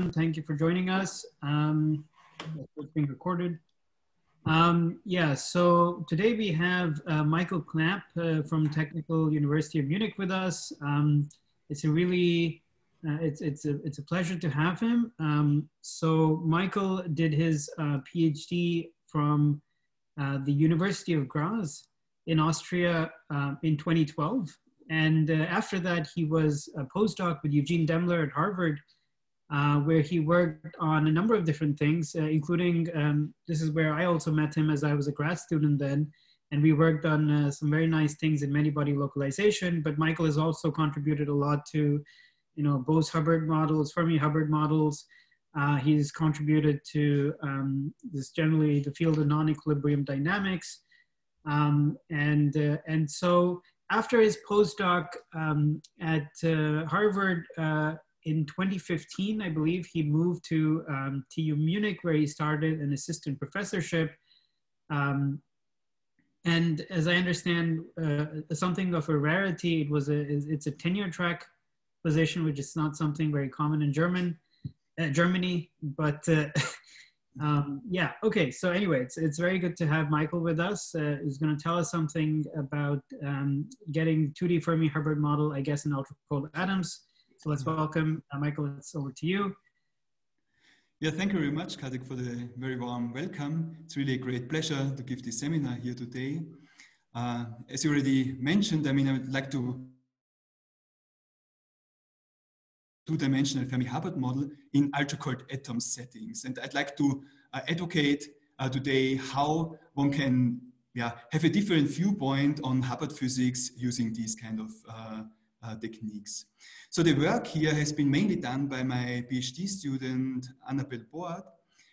Thank you for joining us. Um, it's being recorded. Um, yeah, so today we have uh, Michael Knap uh, from Technical University of Munich with us. Um, it's a really, uh, it's, it's, a, it's a pleasure to have him. Um, so Michael did his uh, PhD from uh, the University of Graz in Austria uh, in 2012. And after that, he was a postdoc with Eugene Demler at Harvard uh, where he worked on a number of different things, uh, including um, this is where I also met him as I was a grad student then. And we worked on uh, some very nice things in many body localization. But Michael has also contributed a lot to, you know, Bose-Hubbard models, Fermi-Hubbard models. Uh, he's contributed to um, this generally the field of non-equilibrium dynamics. Um, and, uh, and so after his postdoc um, at Harvard, in 2015, I believe, he moved to um, TU Munich, where he started an assistant professorship. Um, and as I understand, uh, something of a rarity, it was a, it's a tenure track position, which is not something very common in German, uh, Germany, but uh, um, yeah, okay. So anyway, it's, it's very good to have Michael with us. Uh, he's going to tell us something about um, getting 2D Fermi-Hubbard model, I guess, in ultra cold atoms. So let's welcome uh, Michael. It's over to you. Yeah, thank you very much, Kartik, for the very warm welcome. It's really a great pleasure to give this seminar here today. Uh, as you already mentioned, I mean, I would like to two-dimensional Fermi-Hubbard model in ultra-cold atom settings. And I'd like to uh, advocate uh, today how one can yeah, have a different viewpoint on Hubbard physics using these kind of uh, uh, techniques. So the work here has been mainly done by my PhD student Annabelle Bohrdt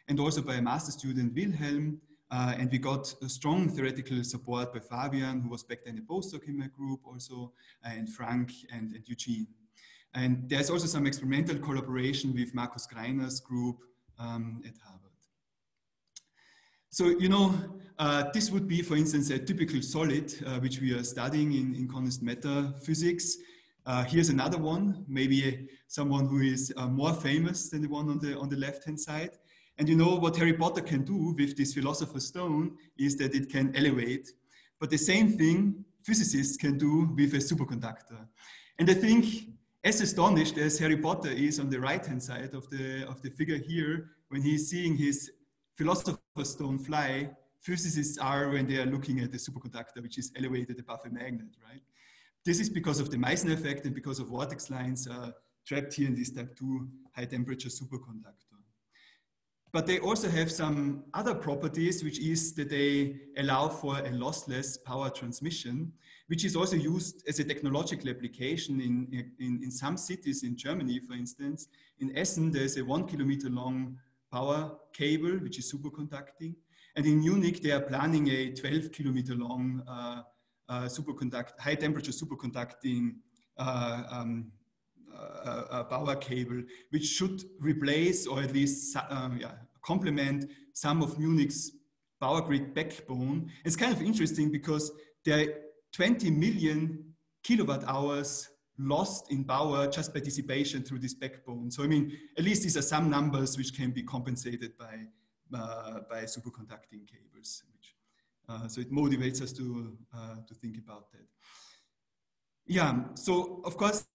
and also by a master student Wilhelm. Uh, and we got strong theoretical support by Fabian, who was back then a postdoc in my group also, and Frank and, and Eugene. And there's also some experimental collaboration with Markus Greiner's group um, at Harvard. So, you know, uh, this would be, for instance, a typical solid, uh, which we are studying in, in condensed matter physics. Uh, here's another one, maybe someone who is uh, more famous than the one on the, on the left-hand side. And you know what Harry Potter can do with this Philosopher's Stone is that it can elevate. But the same thing physicists can do with a superconductor. And I think as astonished as Harry Potter is on the right-hand side of the, of the figure here, when he's seeing his Philosopher's Stone fly, physicists are when they are looking at the superconductor, which is elevated above a magnet, right? This is because of the Meissner effect and because of vortex lines uh, trapped here in this type 2 high temperature superconductor. But they also have some other properties, which is that they allow for a lossless power transmission, which is also used as a technological application in, in, in some cities in Germany, for instance. In Essen, there's a one kilometer long power cable, which is superconducting. And in Munich, they are planning a 12 kilometer long uh, superconduct, high temperature superconducting uh, um, uh, power cable, which should replace or at least yeah, complement some of Munich's power grid backbone. It's kind of interesting because there are 20 million kilowatt hours lost in power just by dissipation through this backbone. So I mean, at least these are some numbers which can be compensated by, uh, by superconducting cables. Uh, so it motivates us to, uh, to think about that. Yeah, so of course,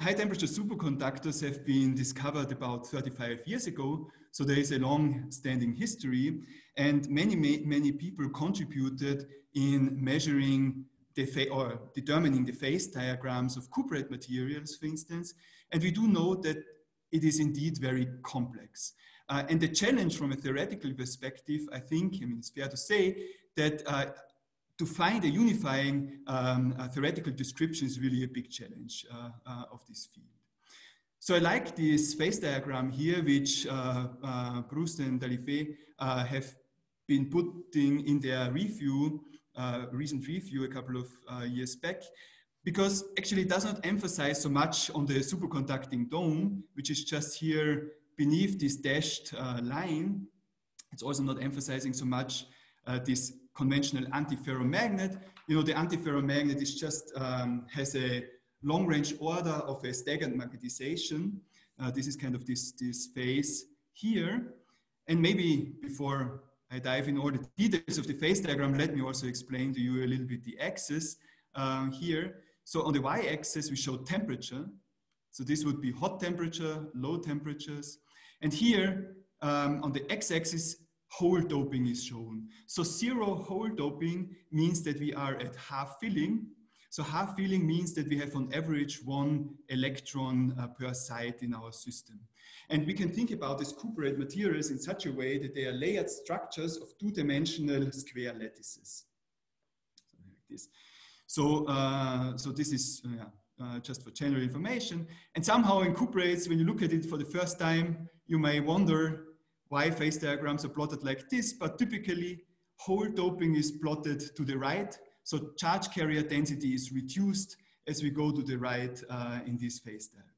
high temperature superconductors have been discovered about 35 years ago. So there is a long standing history and many, many people contributed in measuring the or determining the phase diagrams of cuprate materials, for instance. And we do know that it is indeed very complex. Uh, and the challenge from a theoretical perspective, I think, I mean, it's fair to say that uh, to find a unifying um, uh, theoretical description is really a big challenge uh, uh, of this field. So I like this phase diagram here, which Proust and Taillefer have been putting in their review, recent review a couple of years back, because actually it does not emphasize so much on the superconducting dome, which is just here beneath this dashed uh, line. It's also not emphasizing so much uh, this conventional antiferromagnet. You know, the antiferromagnet is just um, has a long range order of a staggered magnetization. Uh, this is kind of this, this phase here. And maybe before I dive in all the details of the phase diagram, let me also explain to you a little bit the axis um, here. So on the y-axis, we show temperature. So this would be hot temperature, low temperatures. And here um, on the x-axis, hole doping is shown. So zero hole doping means that we are at half filling. So half filling means that we have on average one electron uh, per site in our system. And we can think about these cuprate materials in such a way that they are layered structures of two-dimensional square lattices. Something like this. So, uh, so this is uh, uh, just for general information. And somehow in cuprates, when you look at it for the first time, you may wonder why phase diagrams are plotted like this, but typically hole doping is plotted to the right. So charge carrier density is reduced as we go to the right uh, in this phase diagram,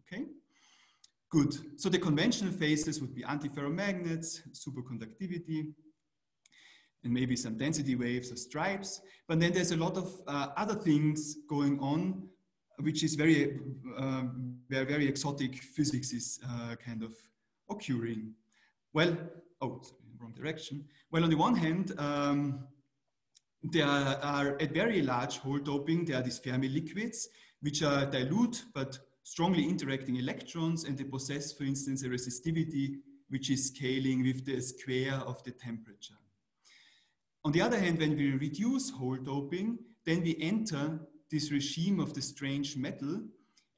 okay? Good, so the conventional phases would be antiferromagnets, superconductivity, and maybe some density waves or stripes. But then there's a lot of uh, other things going on, which is very, uh, very, very exotic physics is uh, kind of occurring. Well, oh, sorry, wrong direction. Well, on the one hand, um, there are at very large hole doping, there are these Fermi liquids, which are dilute but strongly interacting electrons, and they possess, for instance, a resistivity which is scaling with the square of the temperature. On the other hand, when we reduce hole doping, then we enter this regime of the strange metal,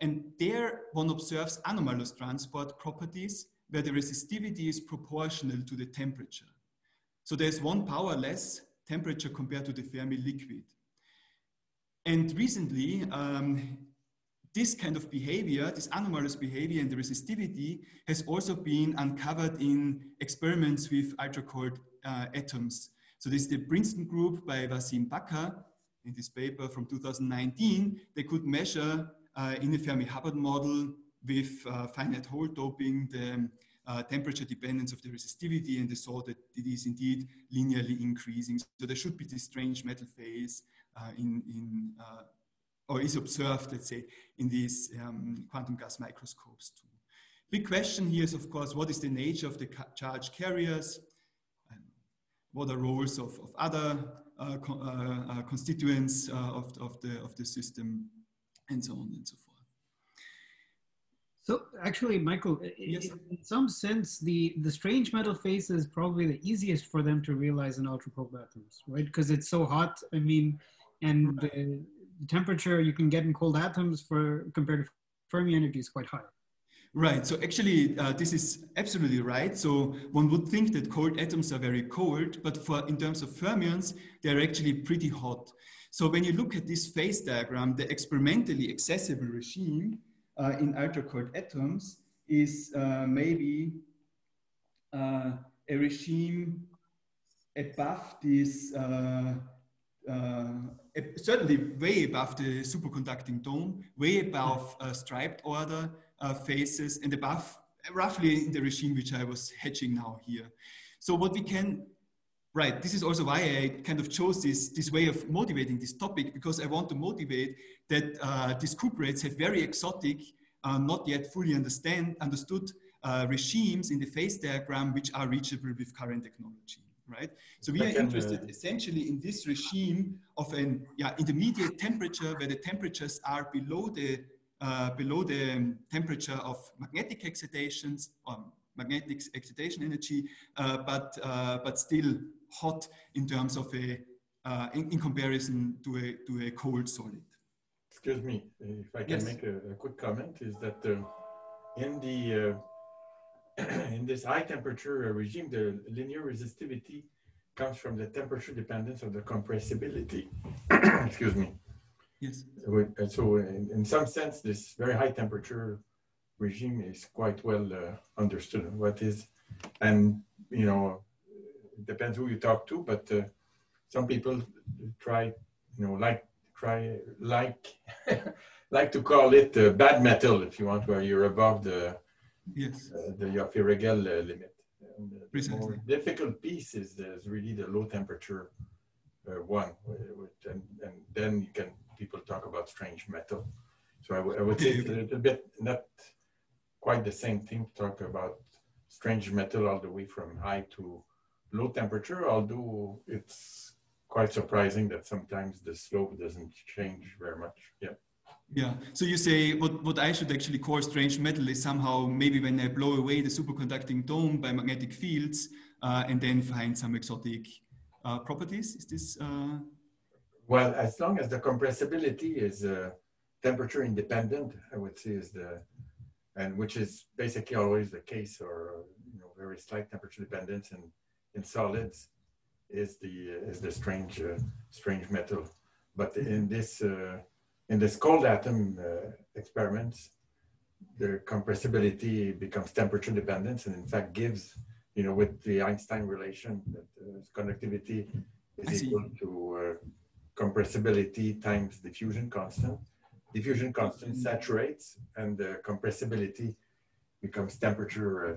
and there one observes anomalous transport properties where the resistivity is proportional to the temperature. So there's one power less temperature compared to the Fermi liquid. And recently, um, this kind of behavior, this anomalous behavior and the resistivity has also been uncovered in experiments with ultra-cold uh, atoms. So this is the Princeton group by Waseem Bakr in this paper from 2019. They could measure uh, in the Fermi-Hubbard model with uh, finite hole doping, the uh, temperature dependence of the resistivity, and they saw that it is indeed linearly increasing. So there should be this strange metal phase uh, in, in uh, or is observed, let's say, in these um, quantum gas microscopes too. Big question here is, of course, what is the nature of the charge carriers? What are roles of, of other uh, co uh, uh, constituents of, of, the, of the system, and so on and so forth. So actually, Michael, yes. in some sense, the, the strange metal phase is probably the easiest for them to realize in ultra cold atoms, right? Because it's so hot. I mean, and the, the temperature you can get in cold atoms for compared to Fermi energy is quite high. Right. So actually, uh, this is absolutely right. So one would think that cold atoms are very cold, but for in terms of fermions, they're actually pretty hot. So when you look at this phase diagram, the experimentally accessible regime uh, in ultra-cold atoms is uh, maybe uh, a regime above this, uh, uh, certainly way above the superconducting dome, way above striped order phases, and above roughly in the regime which I was hedging now here. So what we can Right. This is also why I kind of chose this, this way of motivating this topic because I want to motivate that uh, these cuprates have very exotic, uh, not yet fully understand, understood uh, regimes in the phase diagram which are reachable with current technology. Right. So we are interested essentially in this regime of an yeah, intermediate temperature where the temperatures are below the uh, below the temperature of magnetic excitations or magnetic excitation energy, uh, but uh, but still hot in terms of a, uh, in, in, comparison to a, to a cold solid. Excuse me, if I can yes. make a, a, quick comment, is that uh, in the uh, in this high temperature regime, the linear resistivity comes from the temperature dependence of the compressibility. Excuse me. Yes. So in, in, some sense, this very high temperature regime is quite well uh, understood. What is, and you know, it depends who you talk to, but uh, some people try, you know, like try like like to call it uh, bad metal if you want, where you're above the yes uh, the Ioffe-Regel uh, limit. And the more difficult piece is, is really the low temperature uh, one, which, and, and then you can people talk about strange metal. So I, I would say it's a little bit not quite the same thing to talk about strange metal all the way from high to low temperature, although it's quite surprising that sometimes the slope doesn't change very much. Yeah. Yeah. So you say what, what I should actually call strange metal is somehow maybe when I blow away the superconducting dome by magnetic fields uh, and then find some exotic uh, properties. Is this? Uh... Well, as long as the compressibility is uh, temperature independent, I would say is the, and which is basically always the case, or you know, very slight temperature dependence in in solids, is the is the strange uh, strange metal. But in this uh, in this cold atom uh, experiments, the compressibility becomes temperature dependent, and in fact gives, you know, with the Einstein relation that uh, conductivity is equal to uh, compressibility times diffusion constant. Diffusion constant saturates, and the compressibility becomes temperature uh,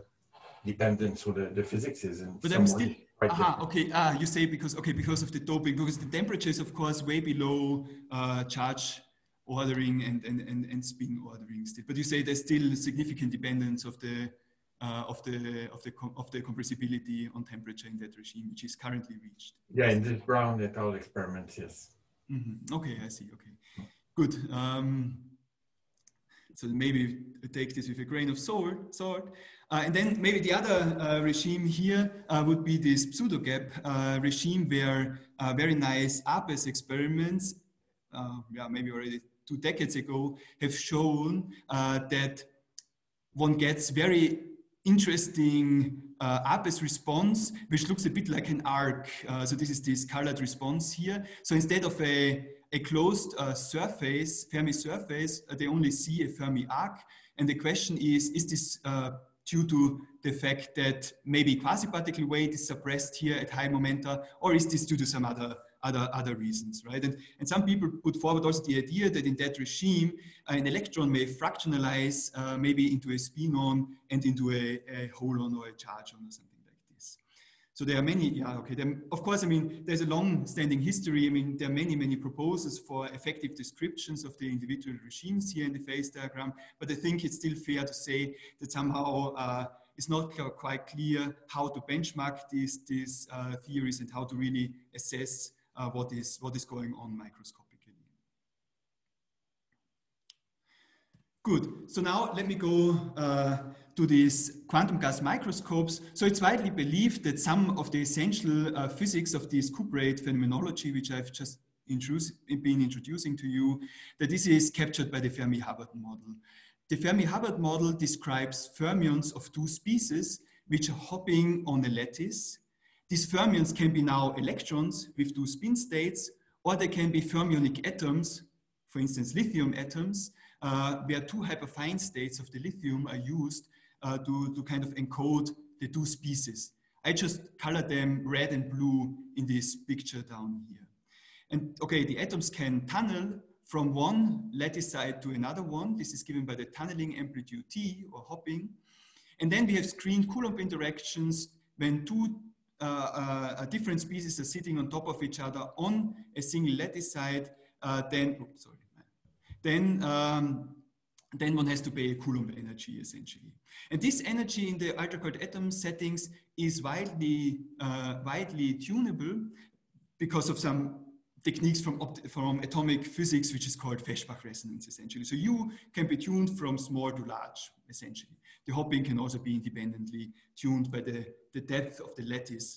dependent. So the, the physics is in but I'm still, aha, okay. Ah, you say because okay because of the doping because the temperature is of course way below uh, charge ordering and, and, and, and spin ordering still. But you say there's still significant dependence of the uh, of the of the of the compressibility on temperature in that regime, which is currently reached. Yeah, in this Brown et al. experiments, yes. Mm -hmm. Okay, I see. Okay, good. Um, so maybe take this with a grain of salt. salt. Uh, and then maybe the other uh, regime here uh, would be this pseudo-gap uh, regime where uh, very nice ARPES experiments, uh, yeah, maybe already two decades ago, have shown that one gets very interesting uh, response, which looks a bit like an arc. so this is this colored response here. So instead of a a closed uh, surface, Fermi surface, uh, they only see a Fermi arc. And the question is, is this uh, due to the fact that maybe quasi-particle weight is suppressed here at high momenta, or is this due to some other other, other reasons, right? And, and some people put forward also the idea that in that regime, uh, an electron may fractionalize uh, maybe into a spinon and into a, a holon or a chargon or something. Like this. So there are many, yeah, okay. Then, of course, I mean, there's a long-standing history. I mean, there are many, many proposals for effective descriptions of the individual regimes here in the phase diagram. But I think it's still fair to say that somehow uh, it's not quite clear how to benchmark these, these uh, theories and how to really assess uh, what is what is going on microscopically. Good. So now let me go uh, to these quantum gas microscopes. So it's widely believed that some of the essential uh, physics of this cuprate phenomenology, which I've just been introducing to you, that this is captured by the Fermi-Hubbard model. The Fermi-Hubbard model describes fermions of two species which are hopping on a lattice. These fermions can be now electrons with two spin states, or they can be fermionic atoms, for instance, lithium atoms, uh, where two hyperfine states of the lithium are used uh, to, to kind of encode the two species. I just color them red and blue in this picture down here. And okay, the atoms can tunnel from one lattice side to another one. This is given by the tunneling amplitude T or hopping. And then we have screened Coulomb interactions when two different species are sitting on top of each other on a single lattice side, uh, then, oops, sorry, then um, then one has to pay a Coulomb energy essentially. And this energy in the ultra-cold atom settings is widely, uh, widely tunable because of some techniques from, from atomic physics, which is called Feshbach resonance essentially. So you can be tuned from small to large essentially. The hopping can also be independently tuned by the, the depth of the lattice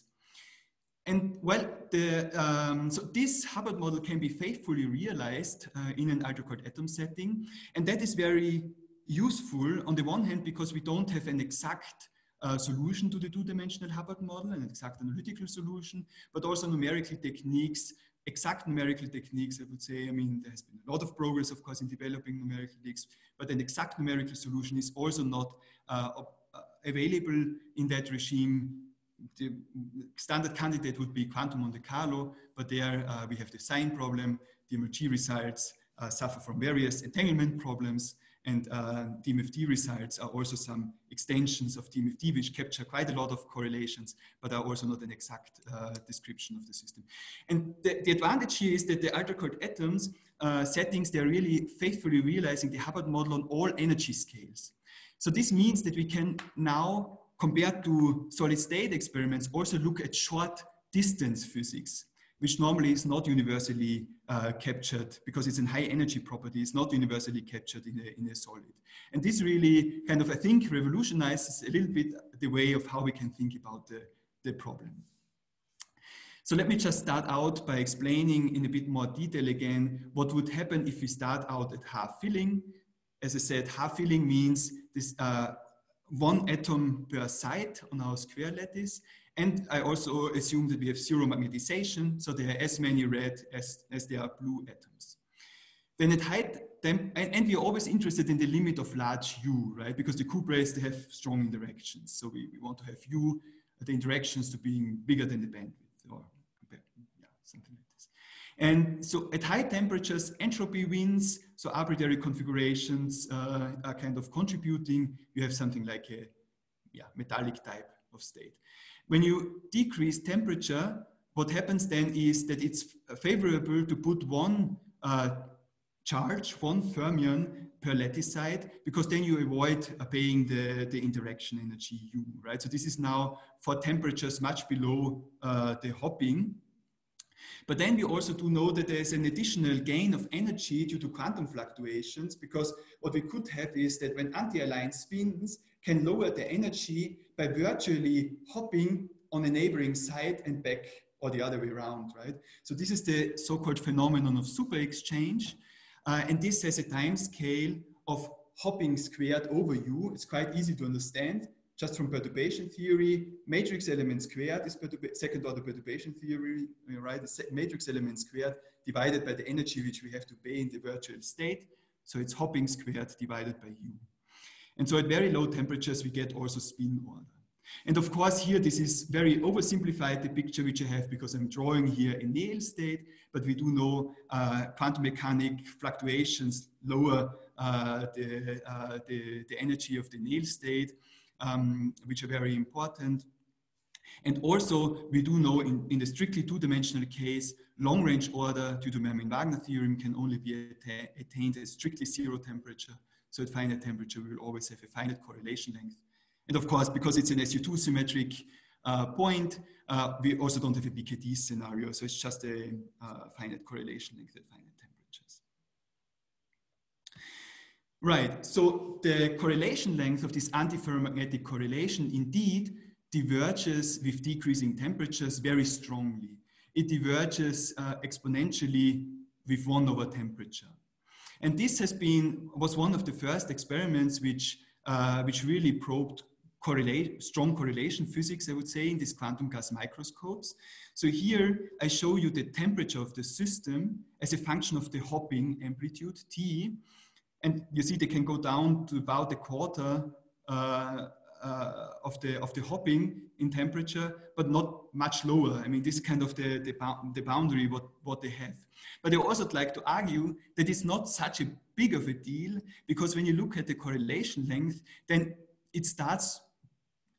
and well, the, um, so this Hubbard model can be faithfully realized uh, in an ultra-cold atom setting. And that is very useful on the one hand, because we don't have an exact uh, solution to the two-dimensional Hubbard model, an exact analytical solution, but also numerical techniques, exact numerical techniques, I would say. I mean, there has been a lot of progress, of course, in developing numerical techniques, but an exact numerical solution is also not uh, available in that regime the standard candidate would be quantum Monte Carlo, but there uh, we have the sign problem. DMRG results uh, suffer from various entanglement problems, and uh, results are also some extensions of DMFT which capture quite a lot of correlations, but are also not an exact uh, description of the system. And the, the, advantage here is that the ultra-cold atoms uh, settings, they're really faithfully realizing the Hubbard model on all energy scales. So this means that we can now, compared to solid state experiments, also look at short distance physics, which normally is not universally uh, captured because it's in high energy property, it's not universally captured in a, in a solid. And this really kind of, I think, revolutionizes a little bit the way of how we can think about the, the problem. So let me just start out by explaining in a bit more detail again what would happen if we start out at half filling. As I said, half filling means this uh, one atom per site on our square lattice. And I also assume that we have zero magnetization, so there are as many red as, as there are blue atoms. Then at height, and, and, we're always interested in the limit of large U, right? Because the rays, they have strong interactions. So we, we want to have U, the interactions to being bigger than the bandwidth or yeah, something. And so at high temperatures, entropy wins. So arbitrary configurations uh, are kind of contributing. You have something like a yeah, metallic type of state. When you decrease temperature, what happens then is that it's favorable to put one uh, charge, one fermion per lattice site, because then you avoid uh, paying the, the interaction energy U, right? So this is now for temperatures much below uh, the hopping. But then we also do know that there's an additional gain of energy due to quantum fluctuations, because what we could have is that when anti-aligned spins can lower the energy by virtually hopping on a neighboring site and back or the other way around, right? So this is the so-called phenomenon of super exchange. Uh, and this has a time scale of hopping squared over u. It's quite easy to understand just from perturbation theory. Matrix element squared is second order perturbation theory, right? The matrix element squared divided by the energy which we have to pay in the virtual state. So it's hopping squared divided by u. And so at very low temperatures, we get also spin order. And of course, here, this is very oversimplified, the picture which I have, because I'm drawing here a Néel state, but we do know uh, quantum mechanic fluctuations lower uh, the, uh, the, the, energy of the Néel state, um, which are very important. And also, we do know in, in the strictly two-dimensional case, long-range order due to Mermin-Wagner theorem can only be attained at strictly zero temperature. So at finite temperature, we will always have a finite correlation length and of course, because it's an SU2 symmetric uh, point, uh, we also don't have a BKT scenario. So it's just a uh, finite correlation length at finite temperatures. Right, so the correlation length of this antiferromagnetic correlation indeed diverges with decreasing temperatures very strongly. It diverges uh, exponentially with one over temperature. And this has been, was one of the first experiments which, uh, which really probed correlate, strong correlation physics, I would say, in these quantum gas microscopes. So here I show you the temperature of the system as a function of the hopping amplitude, T. And you see they can go down to about a quarter uh, uh, of, the, of the hopping in temperature, but not much lower. I mean, this is kind of the, the, the boundary what, what they have. But I also like to argue that it's not such a big of a deal because when you look at the correlation length, then it starts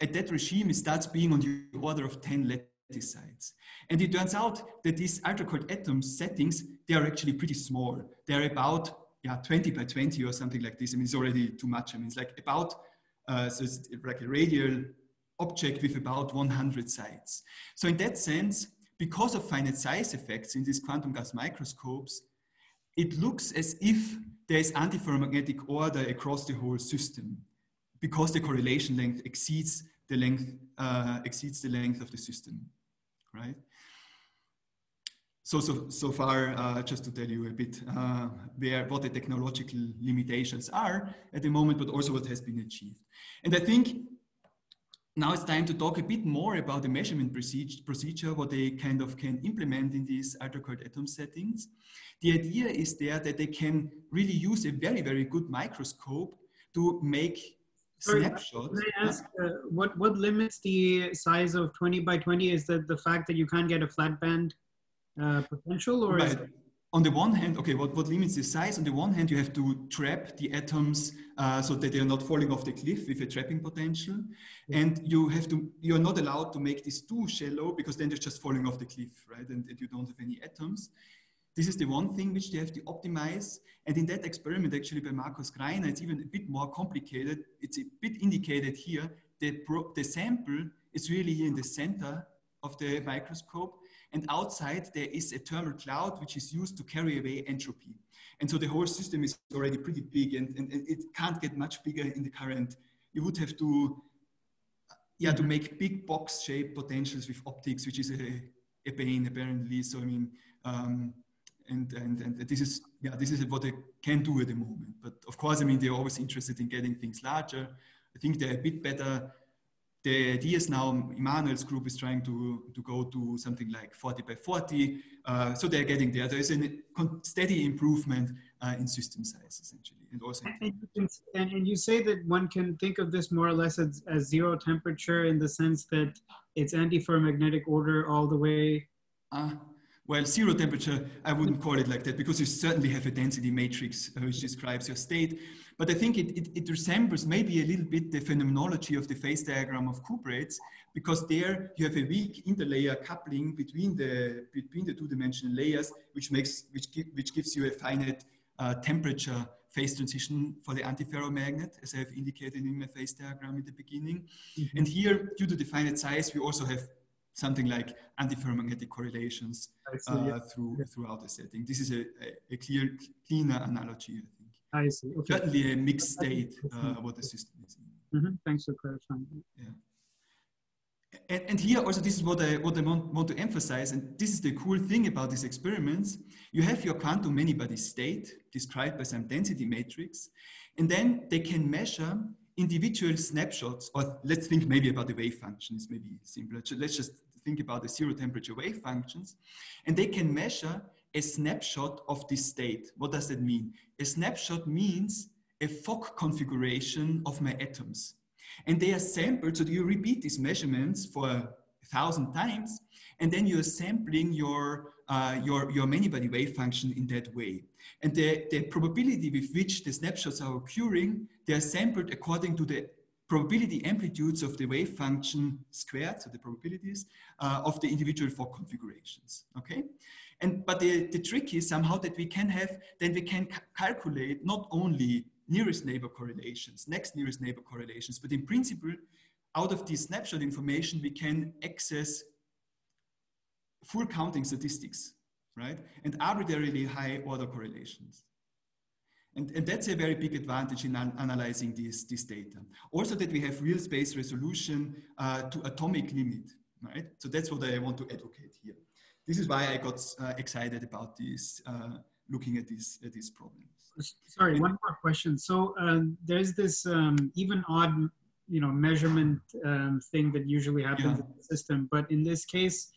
at that regime, it starts being on the order of 10 lattice sites. And it turns out that these ultra-cold atom settings, they are actually pretty small. They're about yeah, 20 by 20 or something like this. I mean, it's already too much. I mean, it's like about, uh, so it's like a radial object with about 100 sites. So in that sense, because of finite size effects in these quantum gas microscopes, it looks as if there is antiferromagnetic order across the whole system because the correlation length exceeds the length uh, exceeds the length of the system, right? So, so, so far, uh, just to tell you a bit uh, where what the technological limitations are at the moment, but also what has been achieved. And I think now it's time to talk a bit more about the measurement procedure, procedure what they kind of can implement in these ultra-cold atom settings. The idea is there that they can really use a very, very good microscope to make Sorry, snapshot. Can I ask uh, what what limits the size of 20 by 20? Is that the fact that you can't get a flat band uh, potential, or right. on the one hand, okay, what, what limits the size? On the one hand, you have to trap the atoms uh, so that they are not falling off the cliff with a trapping potential, and you have to you are not allowed to make this too shallow because then they're just falling off the cliff, right? And, and you don't have any atoms. This is the one thing which they have to optimize. And in that experiment, actually by Markus Greiner, it's even a bit more complicated. It's a bit indicated here. The, the sample is really here in the center of the microscope. And outside there is a thermal cloud, which is used to carry away entropy. And so the whole system is already pretty big and, and, and it can't get much bigger in the current. You would have to, yeah, to make big box shaped potentials with optics, which is a, a pain apparently. So, I mean, um, and, and, and this is, yeah, this is what they can do at the moment. But of course, I mean, they're always interested in getting things larger. I think they're a bit better the idea is now Immanuel's group is trying to, to go to something like 40 by 40. Uh, so they're getting there. There is a steady improvement uh, in system size, essentially. And, also and, and, and, you say that one can think of this more or less as, as zero temperature in the sense that it's antiferromagnetic order all the way. Uh, well, zero temperature, I wouldn't call it like that because you certainly have a density matrix uh, which describes your state. But I think it, it, it, resembles maybe a little bit the phenomenology of the phase diagram of cuprates, because there you have a weak interlayer coupling between the, between the two-dimensional layers, which, makes, which, give, which gives you a finite uh, temperature phase transition for the antiferromagnet, as I have indicated in my phase diagram in the beginning. Mm -hmm. And here, due to the finite size, we also have something like antiferromagnetic correlations uh, yeah. through, yeah. throughout the setting. This is a, a, a clear, cleaner analogy, I see. Okay. Certainly a mixed state, uh, what the system is. Mm -hmm. Thanks for clarifying. Yeah. And, and, here also, this is what I, what I want, want to emphasize, and this is the cool thing about these experiments. You have your quantum many-body state described by some density matrix, and then they can measure individual snapshots, or let's think maybe about the wave function, functions, maybe simpler. Let's just think about the zero temperature wave functions, and they can measure a snapshot of this state. What does that mean? A snapshot means a Fock configuration of my atoms. And they are sampled, so you repeat these measurements for a thousand times, and then you're sampling your, uh, your, your many-body wave function in that way. And the, the probability with which the snapshots are occurring, they are sampled according to the probability amplitudes of the wave function squared, so the probabilities uh, of the individual Fock configurations, okay? And, but the, the trick is somehow that we can have, then we can calculate not only nearest neighbor correlations, next nearest neighbor correlations, but in principle, out of this snapshot information, we can access full counting statistics, right? And arbitrarily high order correlations. And, and that's a very big advantage in an analyzing this, this data. Also that we have real space resolution uh, to atomic limit, right? So that's what I want to advocate here this is why I got uh, excited about this, uh, looking at these at these problems. Sorry, one more question. So um, there's this um, even odd, you know, measurement um, thing that usually happens yeah. in the system, but in this case,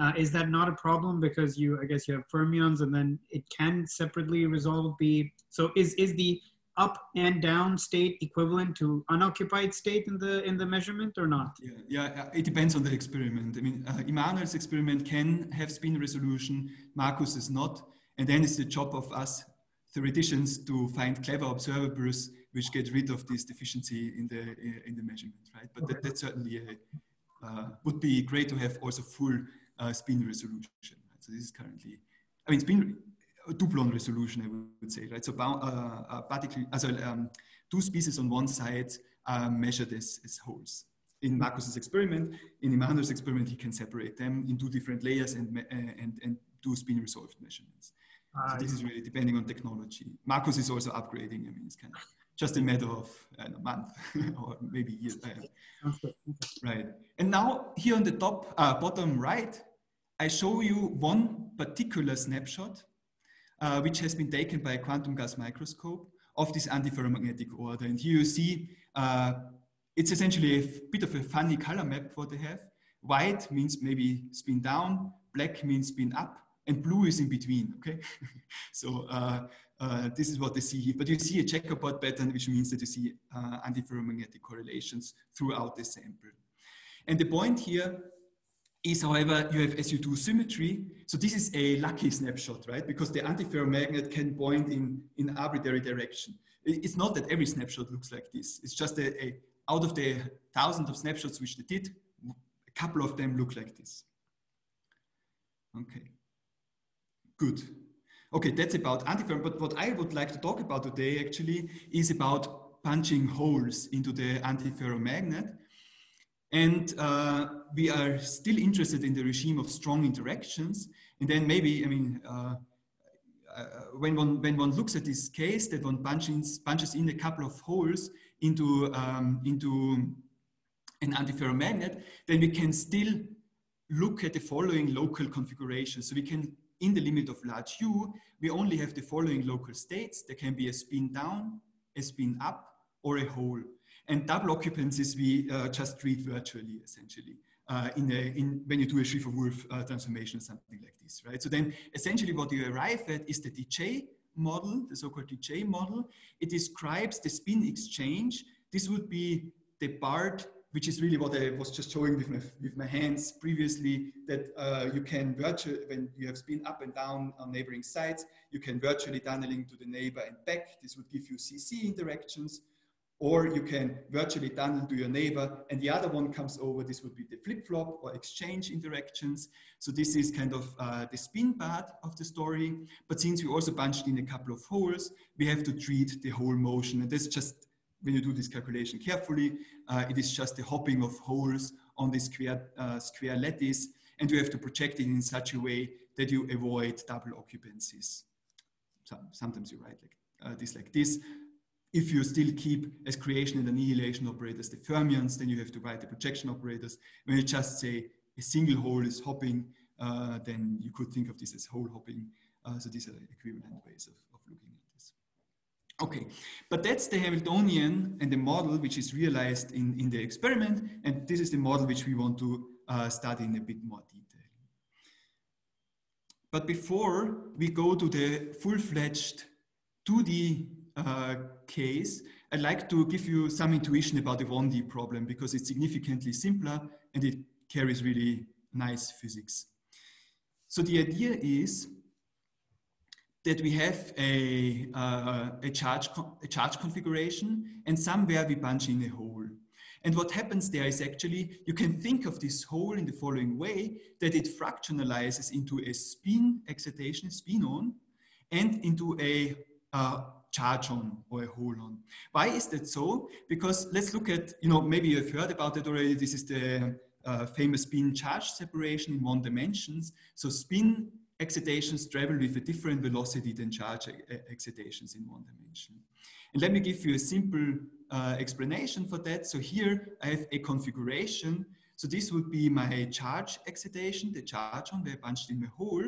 uh, is that not a problem because you, I guess, you have fermions, and then it can separately resolve the. So is is the up and down state equivalent to unoccupied state in the in the measurement or not? Yeah, yeah it depends on the experiment. I mean, uh, Immanuel's experiment can have spin resolution, Markus is not, and then it's the job of us theoreticians to find clever observables which get rid of this deficiency in the uh, in the measurement, right? But okay. that, that certainly a, uh, would be great to have also full uh, spin resolution. Right? So this is currently, I mean, spin Doublon resolution, I would say, right? So uh, uh, particle, also, um, two species on one side are measured as, as holes. In Markus's experiment, in Immanuel's experiment, he can separate them in two different layers and, uh, and, and do spin resolved measurements. so this is really depending on technology. Markus is also upgrading. I mean, it's kind of just a matter of uh, a month or maybe years. Uh, right. And now here on the top, uh, bottom right, I show you one particular snapshot uh, which has been taken by a quantum gas microscope of this antiferromagnetic order. And here you see uh, it's essentially a bit of a funny color map what they have. White means maybe spin down, black means spin up, and blue is in between, okay? so uh, uh, this is what they see here. But you see a checkerboard pattern, which means that you see uh, antiferromagnetic correlations throughout the sample. And the point here is, however, you have SU2 symmetry. So this is a lucky snapshot, right? Because the antiferromagnet can point in, in arbitrary direction. It's not that every snapshot looks like this. It's just a, a out of the thousands of snapshots which they did, a couple of them look like this. Okay, good. Okay, that's about antiferromagnet. But what I would like to talk about today actually is about punching holes into the antiferromagnet. And uh, we are still interested in the regime of strong interactions. And then maybe, I mean, uh, uh, when, one, when one looks at this case that one punches, in a couple of holes into, um, into an antiferromagnet, then we can still look at the following local configuration. So we can, in the limit of large U, we only have the following local states. There can be a spin down, a spin up, or a hole. And double occupancies we uh, just treat virtually, essentially, uh, in, a, in when you do a Schrieffer-Wolff uh, transformation or something like this, right? So then essentially what you arrive at is the t-J model, the so-called t-J model. It describes the spin exchange. This would be the part which is really what I was just showing with my, with my hands previously, that uh, you can virtually, when you have spin up and down on neighboring sites, you can virtually tunneling to the neighbor and back. This would give you ZZ interactions. Or you can virtually tunnel to your neighbor and the other one comes over. This would be the flip-flop or exchange interactions. So this is kind of uh, the spin part of the story. But since we also punched in a couple of holes, we have to treat the hole motion. And this just when you do this calculation carefully, uh, it is just the hopping of holes on this square, uh, square lattice, and you have to project it in such a way that you avoid double occupancies. So sometimes you write like uh, this like this. If you still keep as creation and annihilation operators the fermions, then you have to write the projection operators. When you just say a single hole is hopping, uh, then you could think of this as hole hopping. Uh, so these are equivalent ways of, of looking at this. Okay, but that's the Hamiltonian and the model which is realized in, in the experiment. And this is the model which we want to uh, study in a bit more detail. But before we go to the full-fledged 2D uh, case, I'd like to give you some intuition about the 1D problem because it's significantly simpler and it carries really nice physics. So the idea is that we have a, uh, a, charge, a charge configuration and somewhere we punch in a hole. And what happens there is actually, you can think of this hole in the following way, that it fractionalizes into a spin excitation, a spin-on, and into a uh, chargon or a holon. Why is that so? Because let's look at, you know, maybe you've heard about it already. This is the uh, famous spin charge separation in one dimensions. So spin excitations travel with a different velocity than charge excitations in one dimension. And let me give you a simple uh, explanation for that. So here I have a configuration. So this would be my charge excitation, the chargon I punched in my hole.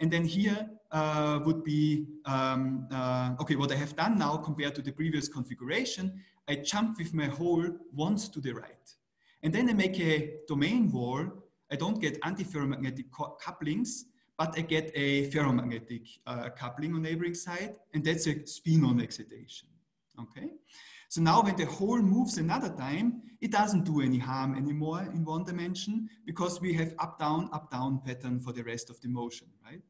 And then here uh, would be, um, uh, okay, what I have done now compared to the previous configuration, I jump with my hole once to the right. And then I make a domain wall. I don't get antiferromagnetic couplings, but I get a ferromagnetic uh, coupling on neighboring side, and that's a spin-on excitation, okay? So now when the hole moves another time, it doesn't do any harm anymore in one dimension because we have up-down, up-down pattern for the rest of the motion, right?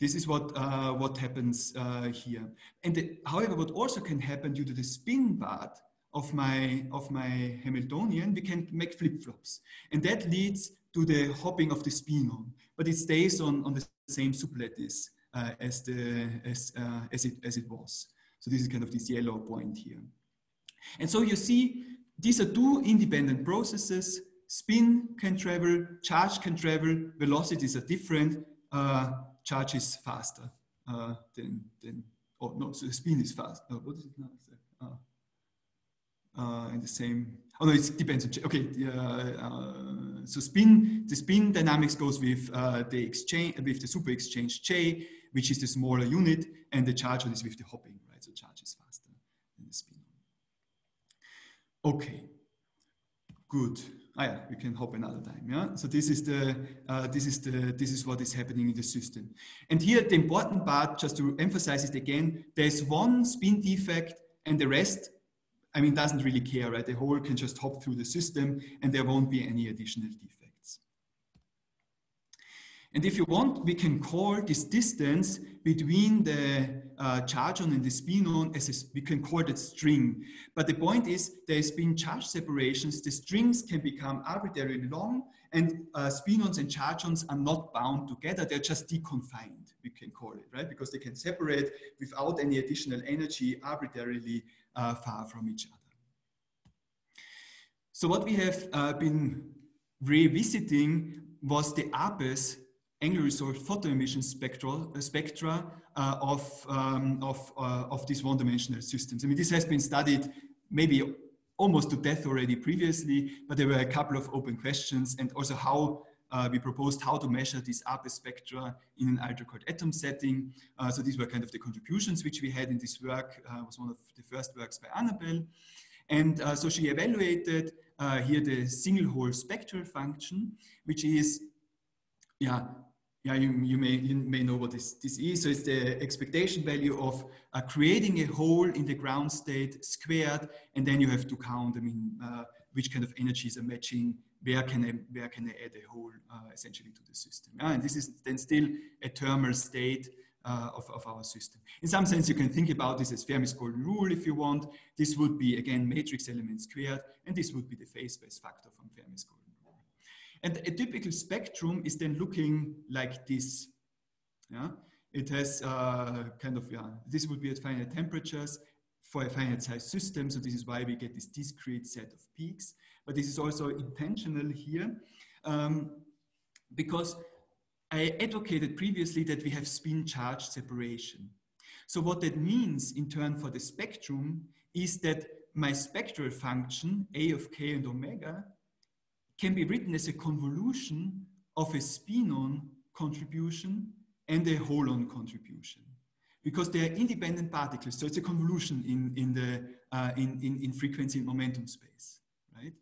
This is what, uh, what happens uh, here. And the, however, what also can happen due to the spin part of my, of my Hamiltonian, we can make flip-flops. And that leads to the hopping of the spin-on but it stays on, on the same sublattice uh, as, the, as, uh, as, it, as it was. So this is kind of this yellow point here. And so you see, these are two independent processes. Spin can travel, charge can travel, velocities are different. Uh, charge is faster uh, than, than, oh no, so spin is fast. Oh, what is it now? Uh, uh, and the same, oh no, it depends on, okay, uh, so spin, the spin dynamics goes with uh, the exchange, with the super exchange J, which is the smaller unit, and the charge is with the hopping, right? So charge is faster than the spin. Okay, good. Ah, yeah, we can hop another time. Yeah. So this is the uh, this is the this is what is happening in the system. And here the important part, just to emphasize it again, there's one spin defect, and the rest I mean, doesn't really care, right? The hole can just hop through the system and there won't be any additional defects. And if you want, we can call this distance between the uh, chargon and the spin-on as a, we can call it string. But the point is there's been charge separations. The strings can become arbitrarily long and uh, spin-ons and charge-ons are not bound together. They're just deconfined. We can call it, right? Because they can separate without any additional energy arbitrarily uh, far from each other. So what we have uh, been revisiting was the ARPES angle resolved photoemission spectral, uh, spectra uh, of, um, of, uh, of these one-dimensional systems. I mean, this has been studied maybe almost to death already previously, but there were a couple of open questions and also how uh, we proposed how to measure these ARPES spectra in an ultra-cold atom setting. Uh, so these were kind of the contributions which we had in this work, uh, was one of the first works by Annabelle. And so she evaluated here the single hole spectral function, which is, yeah, yeah, you, you, may, you may know what this, this is. So it's the expectation value of uh, creating a hole in the ground state squared, and then you have to count, I mean, uh, which kind of energies are matching, where can I, where can I add a hole uh, essentially to the system. Yeah? And this is then still a thermal state uh, of, of our system. In some sense, you can think about this as Fermi's golden rule if you want. This would be, again, matrix element squared, and this would be the phase space factor from Fermi's golden and a typical spectrum is then looking like this. Yeah, it has uh, kind of, yeah, this would be at finite temperatures for a finite size system. So this is why we get this discrete set of peaks. But this is also intentional here um, because I advocated previously that we have spin charge separation. So what that means in turn for the spectrum is that my spectral function, A of k and omega, can be written as a convolution of a spinon contribution and a holon contribution because they are independent particles. So it's a convolution in, in, the, uh, in, in, in, frequency and momentum space, right?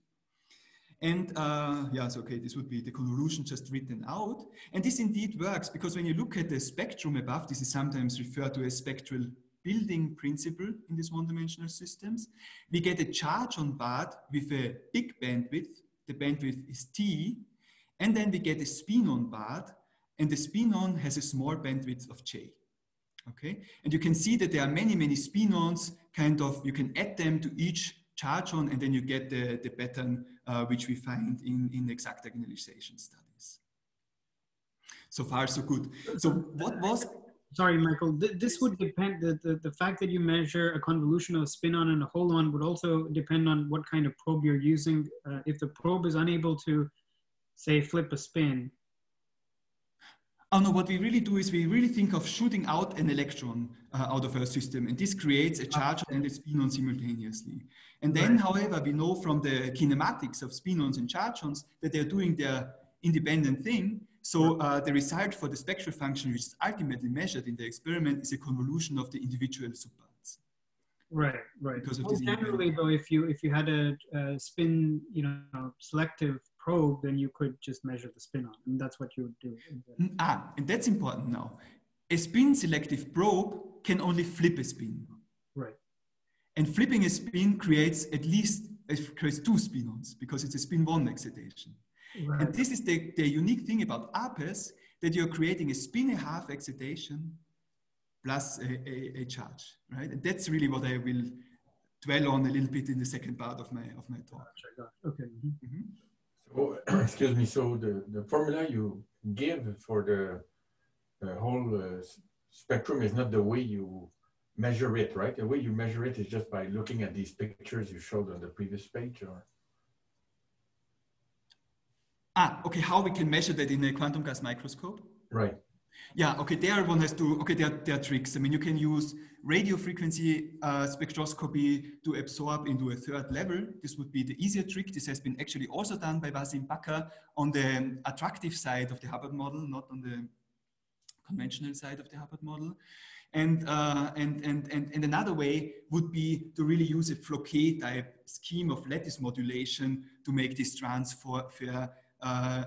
And uh, yes, okay, this would be the convolution just written out. And this indeed works because when you look at the spectrum above, this is sometimes referred to as spectral building principle in these one-dimensional systems. We get a chargon BART with a big bandwidth the bandwidth is t, and then we get a spinon BART, and the spinon has a small bandwidth of j. Okay, and you can see that there are many, many spinons, kind of, you can add them to each chargon, and then you get the, the pattern uh, which we find in, in exact diagonalization studies. So far, so good. So what was sorry, Michael, th this would depend, the, the, the fact that you measure a convolution of a spinon and a holon would also depend on what kind of probe you're using. Uh, if the probe is unable to, say, flip a spin. Oh no, what we really do is we really think of shooting out an electron uh, out of our system, and this creates a charge and a spinon simultaneously. And then, right. however, we know from the kinematics of spinons and chargons that they're doing their independent thing, so uh, the result for the spectral function, which is ultimately measured in the experiment, is a convolution of the individual subbands. Right, right. Because of well, generally, though, if you if you had a, a, spin, you know, selective probe, then you could just measure the spin on, and that's what you would do. Mm, ah, and that's important now. A spin selective probe can only flip a spin. Right. And flipping a spin creates at least it creates two spinons because it's a spin one excitation. Right. And this is the, the unique thing about ARPES, that you're creating a spin a half excitation plus a, a, a, charge, right? And that's really what I will dwell on a little bit in the second part of my of my talk. Okay. Mm -hmm. So, excuse me. So the, the formula you give for the, the whole uh, spectrum is not the way you measure it, right? The way you measure it is just by looking at these pictures you showed on the previous page, or Ah, okay, how we can measure that in a quantum gas microscope? Right. Yeah, okay, there one has to, okay, there, there are tricks. I mean, you can use radio frequency uh, spectroscopy to absorb into a third level. This would be the easier trick. This has been actually also done by Waseem Bakr on the attractive side of the Hubbard model, not on the conventional side of the Hubbard model. And, uh, and, and, and, and another way would be to really use a Floquet type scheme of lattice modulation to make this transfer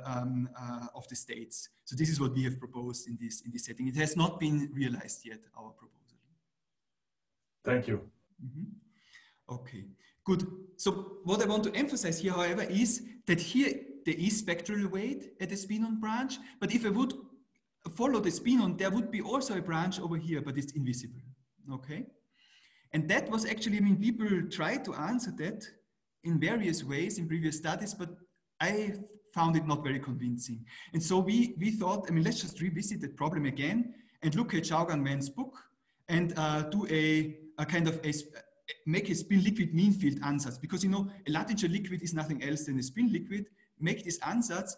um, uh, of the states. So this is what we have proposed in this, in this setting. It has not been realized yet, our proposal. Thank you. Mm -hmm. Okay, good. So what I want to emphasize here, however, is that here there is spectral weight at the spinon branch, but if I would follow the spinon, there would be also a branch over here, but it's invisible, okay? And that was actually, I mean, people tried to answer that in various ways in previous studies, but I found it not very convincing. And so we, we thought, I mean, let's just revisit that problem again and look at Xiaogang Wen's book and uh, do a, a, kind of a, make a spin liquid mean field ansatz because you know a Luttinger liquid is nothing else than a spin liquid. Make this ansatz,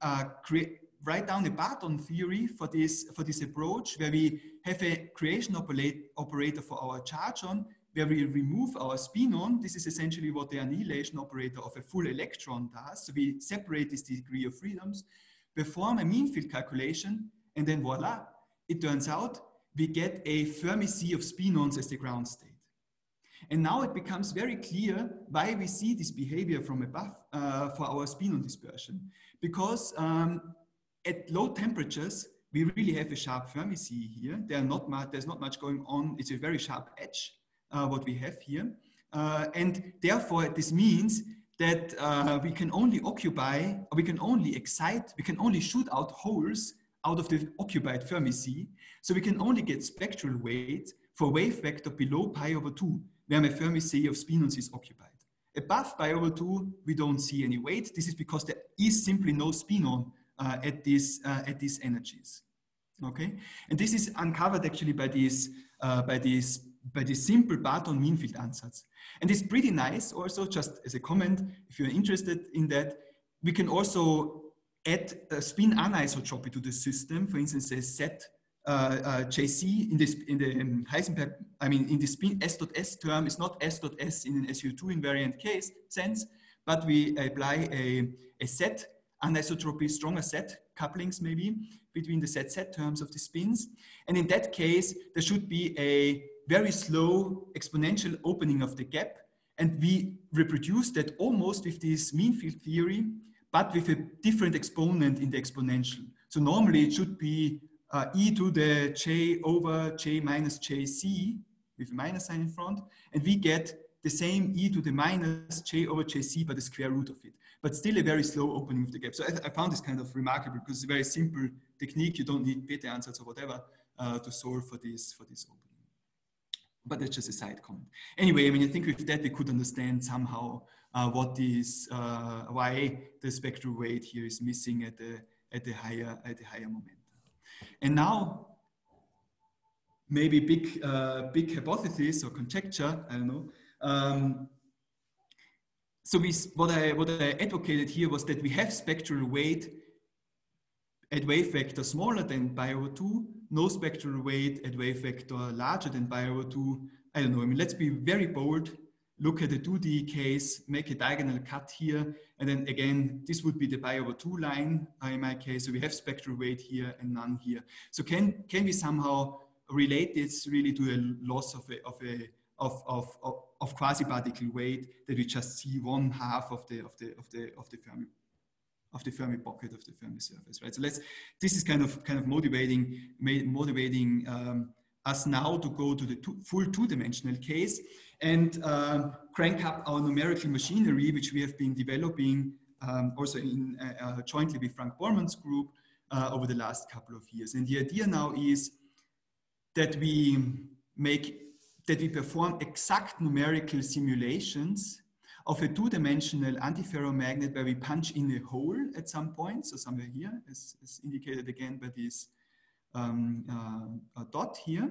uh, create, write down a parton theory for this for this approach where we have a creation operator for our chargon where we remove our spinon. This is essentially what the annihilation operator of a full electron does. So we separate this degree of freedoms, perform a mean field calculation, and then voila, it turns out we get a Fermi sea of spinons as the ground state. And now it becomes very clear why we see this behavior from above uh, for our spinon dispersion. Because um, at low temperatures, we really have a sharp Fermi sea here. There not much, there's not much going on. It's a very sharp edge, what we have here. Uh, and therefore, this means that uh, we can only occupy, we can only excite, we can only shoot out holes out of the occupied Fermi sea. So we can only get spectral weight for wave vector below pi over 2, where my Fermi sea of spinons is occupied. Above pi over 2, we don't see any weight. This is because there is simply no spinon uh, at, these, uh, at these energies. Okay, and this is uncovered actually by this, uh, by this, by this simple parton mean field ansatz. And it's pretty nice also, just as a comment, if you're interested in that, we can also add a spin anisotropy to the system, for instance, a set uh, uh, JC in this in the um, Heisenberg, I mean, in the spin S dot S term is not S dot S in an SU2 invariant case sense, but we apply a, a set anisotropy, stronger set couplings maybe between the set set terms of the spins. And in that case, there should be a very slow exponential opening of the gap. And we reproduce that almost with this mean field theory, but with a different exponent in the exponential. So normally it should be uh, e to the j over j minus jc with a minus sign in front, and we get the same e to the minus j over jc by the square root of it, but still a very slow opening of the gap. So I, I found this kind of remarkable because it's a very simple technique. You don't need Bethe ansatz or whatever uh, to solve for this, for this opening. But that's just a side comment. Anyway, I mean, I think with that we could understand somehow uh, what is, uh, why the spectral weight here is missing at the, at the higher, at the higher moment. And now, maybe big, uh, big hypothesis or conjecture, I don't know. Um, so we, what, I, what I advocated here was that we have spectral weight at wave vector smaller than pi over 2, no spectral weight at wave vector larger than pi over 2. I don't know, I mean, let's be very bold, look at the 2D case, make a diagonal cut here, and then again, this would be the pi over 2 line uh, in my case. So we have spectral weight here and none here. So can, can we somehow relate this really to a loss of a, of a of, of, of, of quasi-particle weight that we just see one half of the, of the, of the, of the Fermi of the Fermi pocket of the Fermi surface, right? So let's, this is kind of, kind of motivating, motivating um, us now to go to the two, full two-dimensional case and um, crank up our numerical machinery, which we have been developing um, also in, uh, uh, jointly with Frank Pollmann's group uh, over the last couple of years. And the idea now is that we make that we perform exact numerical simulations of a two-dimensional antiferromagnet where we punch in a hole at some point, so somewhere here, as, as indicated again by this um, uh, dot here.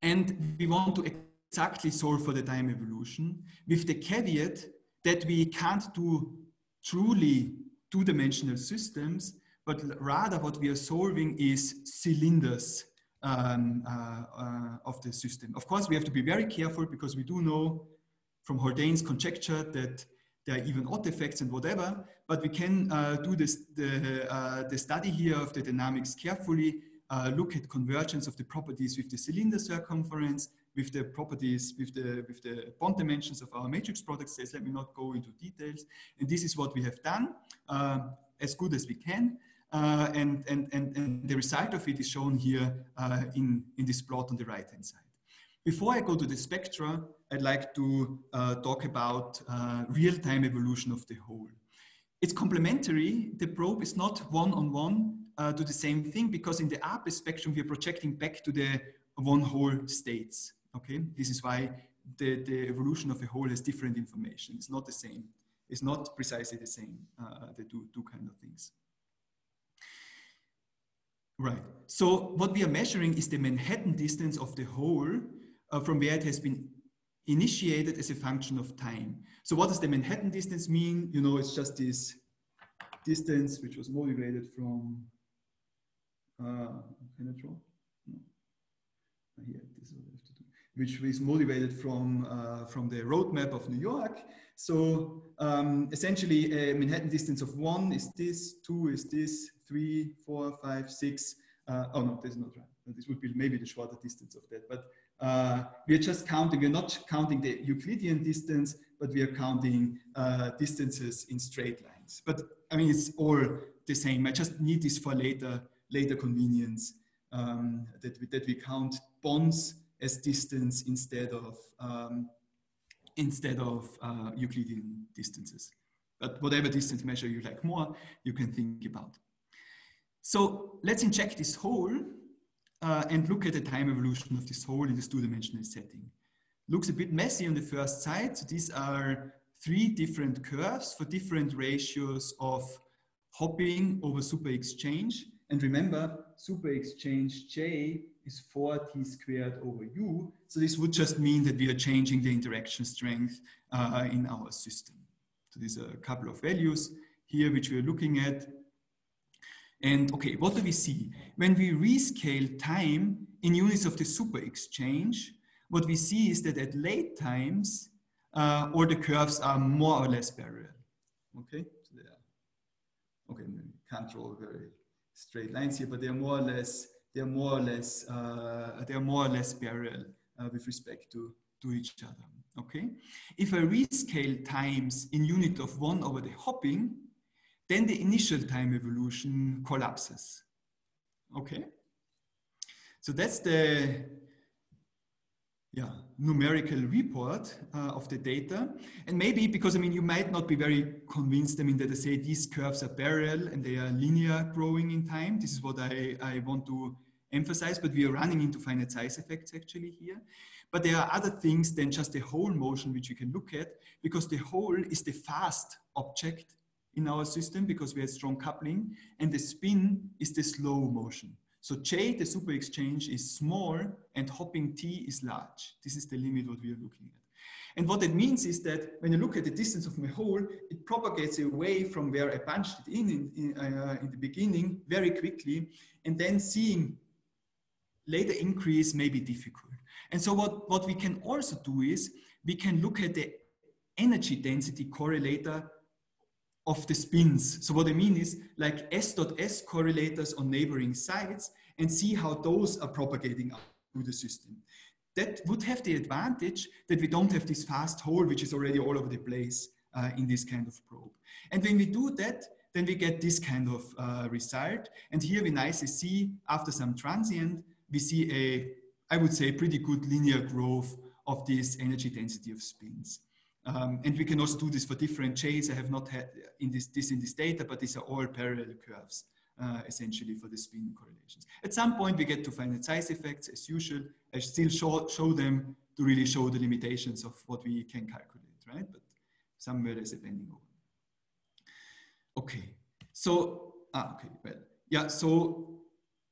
And we want to exactly solve for the time evolution with the caveat that we can't do truly two-dimensional systems, but rather what we are solving is cylinders um, uh, uh, of the system. Of course, we have to be very careful because we do know from Haldane's conjecture that there are even odd effects and whatever, but we can uh, do this, the, uh, the study here of the dynamics carefully, uh, look at convergence of the properties with the cylinder circumference, with the properties, with the, with the bond dimensions of our matrix product. Let me not go into details. And this is what we have done uh, as good as we can. Uh, and, and, and, and the result of it is shown here uh, in, in this plot on the right hand side. Before I go to the spectra, I'd like to uh, talk about uh, real-time evolution of the hole. It's complementary. The probe is not one-on-one -on -one, to the same thing because in the ARPES spectrum, we are projecting back to the one-hole states. Okay, this is why the, the evolution of a hole has different information. It's not the same. It's not precisely the same, uh, the two, two kind of things. Right. So what we are measuring is the Manhattan distance of the hole uh, from where it has been initiated as a function of time. So what does the Manhattan distance mean? You know, it's just this distance which was motivated from, uh, can I draw? No. Here, this is what I have to do. Which is motivated from, uh, from the roadmap of New York. So um, essentially a Manhattan distance of one is this, two is this, three, four, five, six. Uh, oh no, this is not right. This would be maybe the shorter distance of that. But uh, we are just counting, we're not counting the Euclidean distance, but we are counting uh, distances in straight lines. But I mean, it's all the same. I just need this for later, later convenience um, that, we, that we count bonds as distance instead of, um, instead of uh, Euclidean distances. But whatever distance measure you like more, you can think about. So let's inject this hole uh, and look at the time evolution of this hole in this two-dimensional setting. Looks a bit messy on the first side. So these are three different curves for different ratios of hopping over super exchange. And remember, super exchange J is 4t squared over u. So this would just mean that we are changing the interaction strength uh, in our system. So these are a couple of values here which we're looking at. And okay, what do we see? When we rescale time in units of the super exchange, what we see is that at late times, uh, all the curves are more or less parallel. Okay, so they are, okay, can't draw very straight lines here, but they're more or less, they're more or less, uh, they're more or less parallel uh, with respect to, to each other. Okay, if I rescale times in unit of one over the hopping, then the initial time evolution collapses. Okay? So that's the yeah, numerical report uh, of the data. And maybe because, I mean, you might not be very convinced, I mean, that I say these curves are parallel and they are linear growing in time. This is what I, I want to emphasize, but we are running into finite size effects actually here. But there are other things than just the hole motion which we can look at because the hole is the fast object in our system because we have strong coupling and the spin is the slow motion. So J, the super exchange is small and hopping T is large. This is the limit what we are looking at. And what that means is that when you look at the distance of my hole, it propagates away from where I punched it in in, in, uh, in the beginning very quickly, and then seeing later increase may be difficult. And so what, what we can also do is we can look at the energy density correlator of the spins. So what I mean is like S dot S correlators on neighboring sites and see how those are propagating up through the system. That would have the advantage that we don't have this fast hole, which is already all over the place uh, in this kind of probe. And when we do that, then we get this kind of uh, result. And here we nicely see after some transient, we see a, I would say, pretty good linear growth of this energy density of spins. Um, and we can also do this for different J's. I have not had in this, this in this data, but these are all parallel curves, uh, essentially for the spin correlations. At some point, we get to finite size effects as usual. I still show, show them to really show the limitations of what we can calculate, right? But somewhere there's a bending over. Okay, so, ah, okay, well, yeah, so,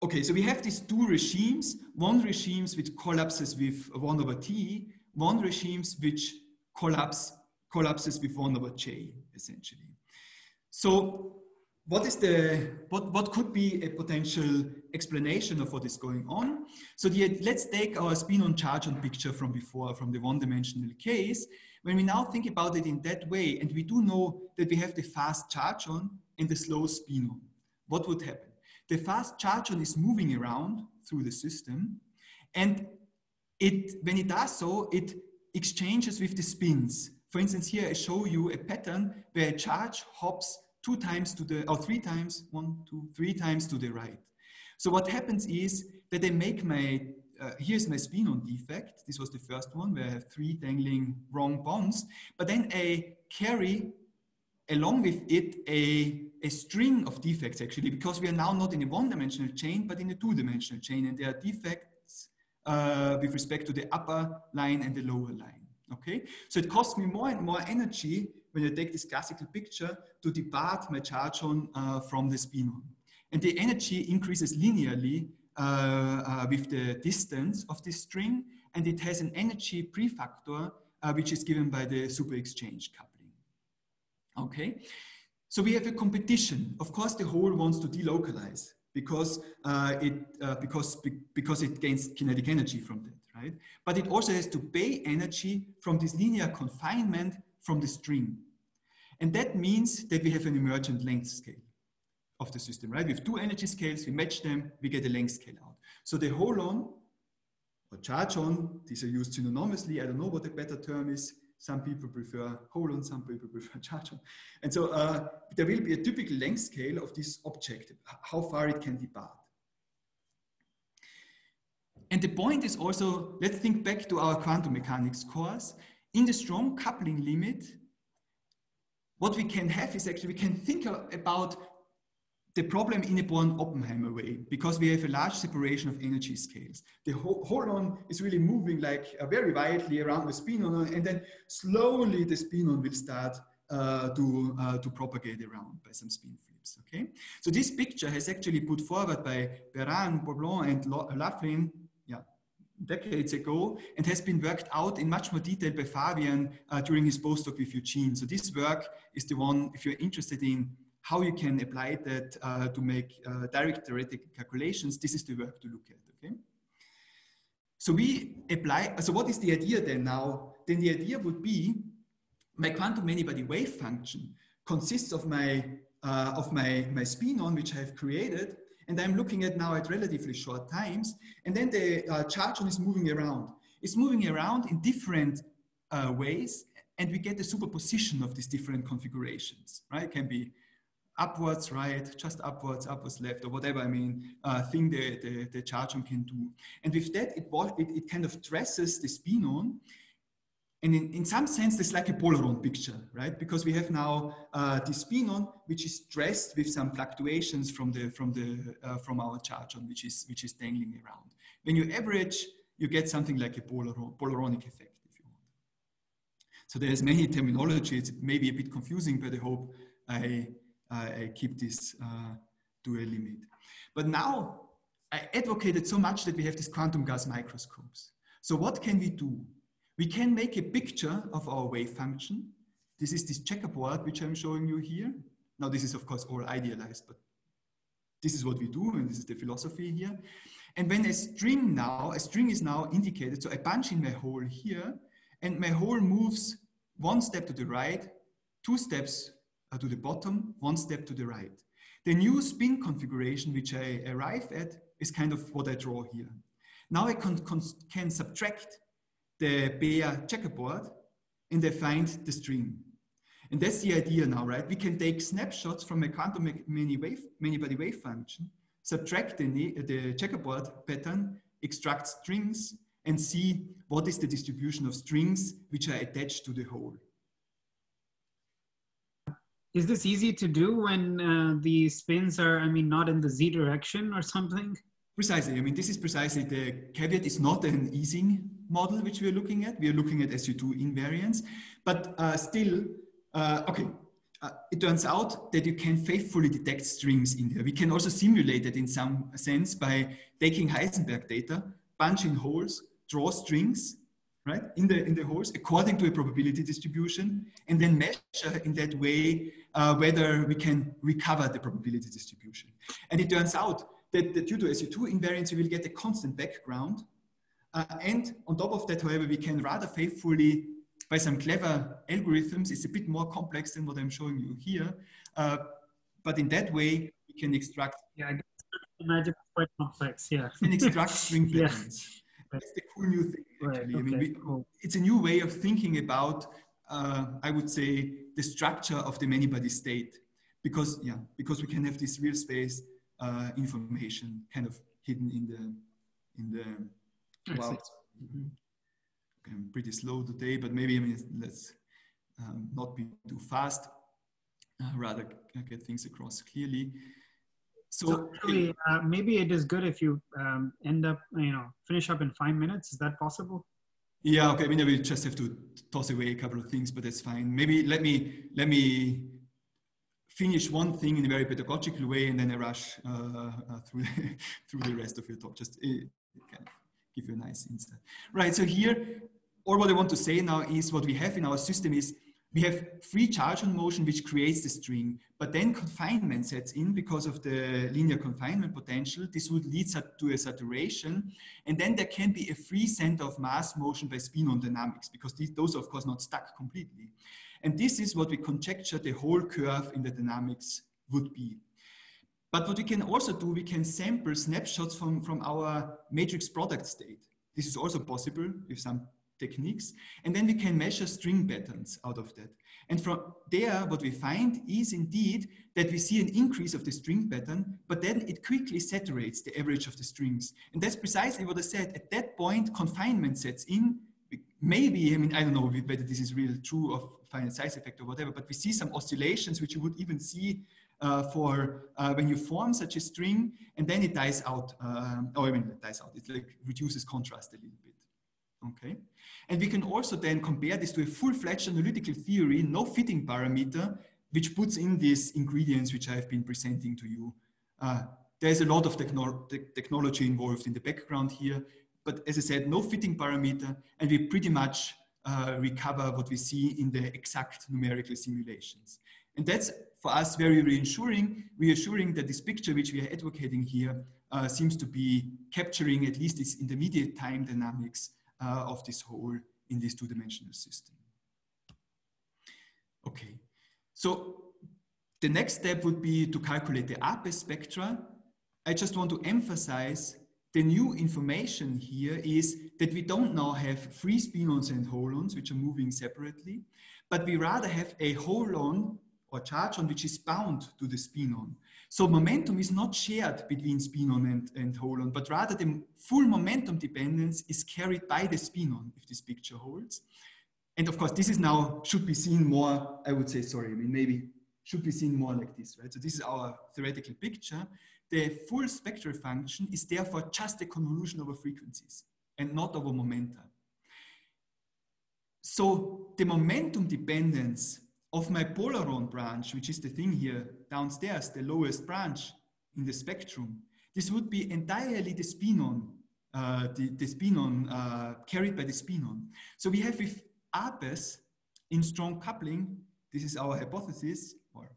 okay, so we have these two regimes, one regimes which collapses with one over t, one regimes which collapse, collapses 1 over j, essentially. So what is the, what, what could be a potential explanation of what is going on? So the, let's take our spinon charge on picture from before, from the one-dimensional case. When we now think about it in that way, and we do know that we have the fast chargon and the slow spinon, what would happen? The fast chargon is moving around through the system, and it, when it does so, it exchanges with the spins. For instance, here I show you a pattern where a charge hops two times to the, or three times, one, two, three times to the right. So what happens is that I make my, uh, here's my spinon defect. This was the first one where I have three dangling wrong bonds, but then I carry along with it a, a string of defects actually, because we are now not in a one-dimensional chain, but in a two-dimensional chain, and there are defects uh, with respect to the upper line and the lower line. Okay, so it costs me more and more energy when I take this classical picture to depart my chargon uh, from the spinon. And the energy increases linearly uh, uh, with the distance of this string, and it has an energy prefactor, uh, which is given by the super exchange coupling. Okay, so we have a competition. Of course, the hole wants to delocalize because uh, it uh, because because it gains kinetic energy from that, right? But it also has to pay energy from this linear confinement from the string, and that means that we have an emergent length scale of the system, right? We have two energy scales, we match them, we get a length scale out. So the holon or chargon, these are used synonymously. I don't know what the better term is. Some people prefer holon, some people prefer charge. And so uh, there will be a typical length scale of this object, how far it can depart. And the point is also, let's think back to our quantum mechanics course. In the strong coupling limit, what we can have is actually we can think about the problem in a Born-Oppenheimer way, because we have a large separation of energy scales. The holon is really moving like uh, very widely around the spinon, and then slowly the spinon will start uh, to, uh, to propagate around by some spin flips, okay? So this picture has actually put forward by Beran, Poilblanc, and Laughlin, yeah, decades ago, and has been worked out in much more detail by Fabian uh, during his postdoc with Eugene. So this work is the one, if you're interested in how you can apply that uh, to make uh, direct theoretical calculations, this is the work to look at, okay? So we apply, so what is the idea then now? Then the idea would be my quantum many-body wave function consists of my, uh, of my, my spinon, which I have created, and I'm looking at now at relatively short times, and then the uh, chargon is moving around. It's moving around in different uh, ways, and we get the superposition of these different configurations, right? It can be upwards, right, just upwards, upwards, left, or whatever, I mean, uh, thing the, the, the chargon can do. And with that, it, it, it kind of dresses the spinon. And in, in some sense, it's like a Polaron picture, right? Because we have now uh, the spinon, which is dressed with some fluctuations from the from the uh, from our chargon, which is which is dangling around. When you average, you get something like a Polaron, Polaronic effect, if you want. So there's many terminologies. It may be a bit confusing, but I hope I I keep this uh, to a limit. But now I advocated so much that we have these quantum gas microscopes. So what can we do? We can make a picture of our wave function. This is this checkerboard, which I'm showing you here. Now, this is of course all idealized, but this is what we do, and this is the philosophy here. And when a string now, a string is now indicated, so I punch in my hole here, and my hole moves one step to the right, two steps uh, to the bottom, one step to the right. The new spin configuration which I arrive at is kind of what I draw here. Now I can, can subtract the bare checkerboard and I find the string. And that's the idea now, right? We can take snapshots from a quantum many wave, many body wave function, subtract the, the checkerboard pattern, extract strings, and see what is the distribution of strings which are attached to the hole. Is this easy to do when uh, the spins are, I mean, not in the z direction or something? Precisely. I mean, this is precisely the caveat. It's not an Ising model which we are looking at. We are looking at SU2 invariance, but uh, still, uh, okay. Uh, it turns out that you can faithfully detect strings in there. We can also simulate it in some sense by taking Heisenberg data, punching holes, draw strings, right, in the, in the horse according to a probability distribution, and then measure in that way uh, whether we can recover the probability distribution. And it turns out that, that due to SU2 invariance, we will get a constant background. Uh, and on top of that, however, we can rather faithfully, by some clever algorithms, it's a bit more complex than what I'm showing you here. Uh, but in that way, we can extract. Yeah, I guess it's quite complex. Yeah. and extract string patterns. yeah. That's the cool new thing. Right, okay, I mean, we, cool. it's a new way of thinking about, uh, I would say, the structure of the many-body state, because yeah, because we can have this real space uh, information kind of hidden in the in the. Well, mm -hmm. okay, I'm pretty slow today, but maybe I mean let's um, not be too fast. Uh, rather get things across clearly. So, so actually, uh, maybe it is good if you um, end up, you know, finish up in five minutes. Is that possible? Yeah. Okay. I mean, we just have to toss away a couple of things, but that's fine. Maybe let me let me finish one thing in a very pedagogical way and then I rush uh, uh, through, the, through the rest of your talk. Just uh, kind of give you a nice insight. Right, so here, all what I want to say now is what we have in our system is we have free chargon motion, which creates the string, but then confinement sets in because of the linear confinement potential. This would lead to a saturation. And then there can be a free center of mass motion by spinon dynamics because these, those are of course not stuck completely. And this is what we conjecture the whole curve in the dynamics would be. But what we can also do, we can sample snapshots from, from our matrix product state. This is also possible with some techniques. And then we can measure string patterns out of that. And from there, what we find is indeed that we see an increase of the string pattern, but then it quickly saturates the average of the strings. And that's precisely what I said. At that point, confinement sets in. Maybe, I mean, I don't know whether this is really true of finite size effect or whatever, but we see some oscillations which you would even see uh, for uh, when you form such a string and then it dies out. Um, or I mean, it dies out. It like reduces contrast a little bit. Okay. And we can also then compare this to a full-fledged analytical theory, no fitting parameter, which puts in these ingredients which I've been presenting to you. Uh, there's a lot of technolo te technology involved in the background here, but as I said, no fitting parameter, and we pretty much uh, recover what we see in the exact numerical simulations. And that's for us very reassuring, reassuring that this picture which we are advocating here uh, seems to be capturing at least this intermediate time dynamics uh, of this hole in this two-dimensional system. Okay, so the next step would be to calculate the ARPES spectra. I just want to emphasize the new information here is that we don't now have free spinons and holons, which are moving separately, but we rather have a holon or chargon which is bound to the spinon. So momentum is not shared between spinon and, and holon, but rather the full momentum dependence is carried by the spinon, if this picture holds. And of course, this is now, should be seen more, I would say, sorry, I mean, maybe should be seen more like this, right? So this is our theoretical picture. The full spectral function is therefore just a convolution over frequencies and not over momenta. So the momentum dependence of my polaron branch, which is the thing here downstairs, the lowest branch in the spectrum, this would be entirely the spinon, uh, the, the spinon uh, carried by the spinon. So we have with ARPES in strong coupling, this is our hypothesis, or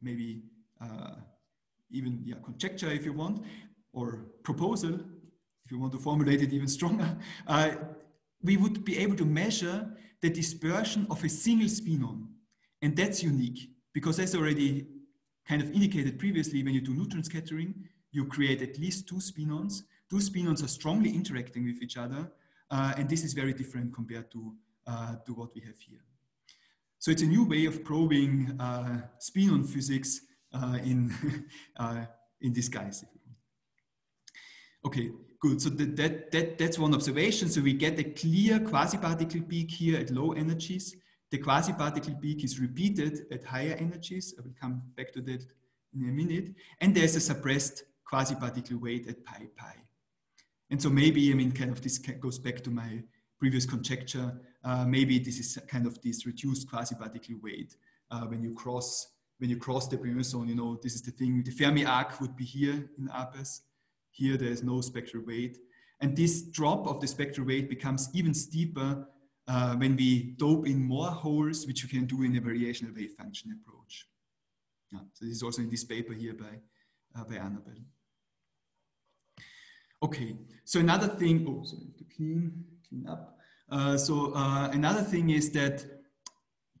maybe uh, even yeah, conjecture if you want, or proposal, if you want to formulate it even stronger, uh, we would be able to measure the dispersion of a single spinon. And that's unique because as already kind of indicated previously, when you do neutron scattering, you create at least two spinons. Two spinons are strongly interacting with each other. Uh, and this is very different compared to, uh, to what we have here. So it's a new way of probing uh, spinon physics uh, in, uh, in disguise. Okay, Good, so that, that, that, that's one observation. So we get a clear quasi-particle peak here at low energies. The quasi-particle peak is repeated at higher energies. I will come back to that in a minute. And there's a suppressed quasi-particle weight at pi pi. And so maybe, I mean, kind of this goes back to my previous conjecture. Uh, maybe this is kind of this reduced quasi-particle weight uh, when you cross when you cross the Brillouin zone. You know, this is the thing. The Fermi arc would be here in ARPES. Here there is no spectral weight. And this drop of the spectral weight becomes even steeper uh, when we dope in more holes, which you can do in a variational wave function approach. Yeah, so this is also in this paper here by, uh, by Annabelle. Okay, so another thing, oh, sorry, to clean, clean up. Uh, so uh, another thing is that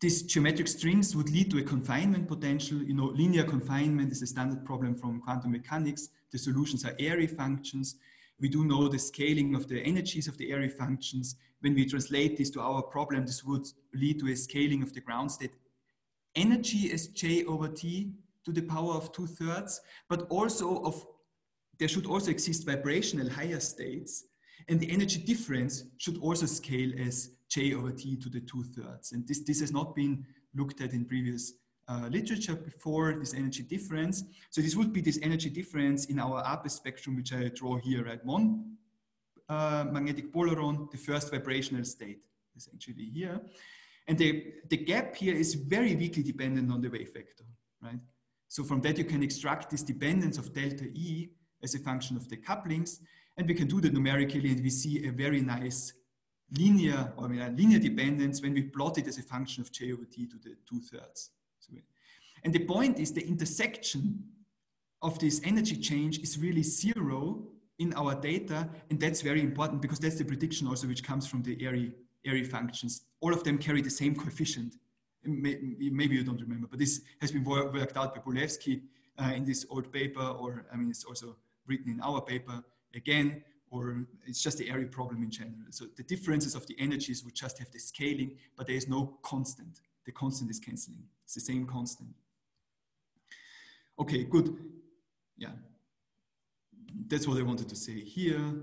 these geometric strings would lead to a confinement potential. You know, linear confinement is a standard problem from quantum mechanics. The solutions are Airy functions. We do know the scaling of the energies of the Airy functions. When we translate this to our problem, this would lead to a scaling of the ground state energy as J over T to the power of two thirds, but also of, there should also exist vibrational higher states. And the energy difference should also scale as j over t to the two thirds. And this, this has not been looked at in previous uh, literature before, this energy difference. So this would be this energy difference in our ARPES spectrum, which I draw here, right? One uh, magnetic polaron, the first vibrational state, essentially here. And the, the gap here is very weakly dependent on the wave vector, right? So from that, you can extract this dependence of delta E as a function of the couplings. And we can do that numerically, and we see a very nice linear or I mean, linear dependence when we plot it as a function of j over t to the two thirds. And the point is the intersection of this energy change is really zero in our data. And that's very important because that's the prediction also which comes from the Airy, Airy functions. All of them carry the same coefficient. Maybe you don't remember, but this has been worked out by Bulaevskii uh, in this old paper, or I mean, it's also written in our paper again, or it's just the Airy problem in general. So the differences of the energies would just have the scaling, but there is no constant. The constant is canceling. It's the same constant. Okay, good. Yeah, that's what I wanted to say here.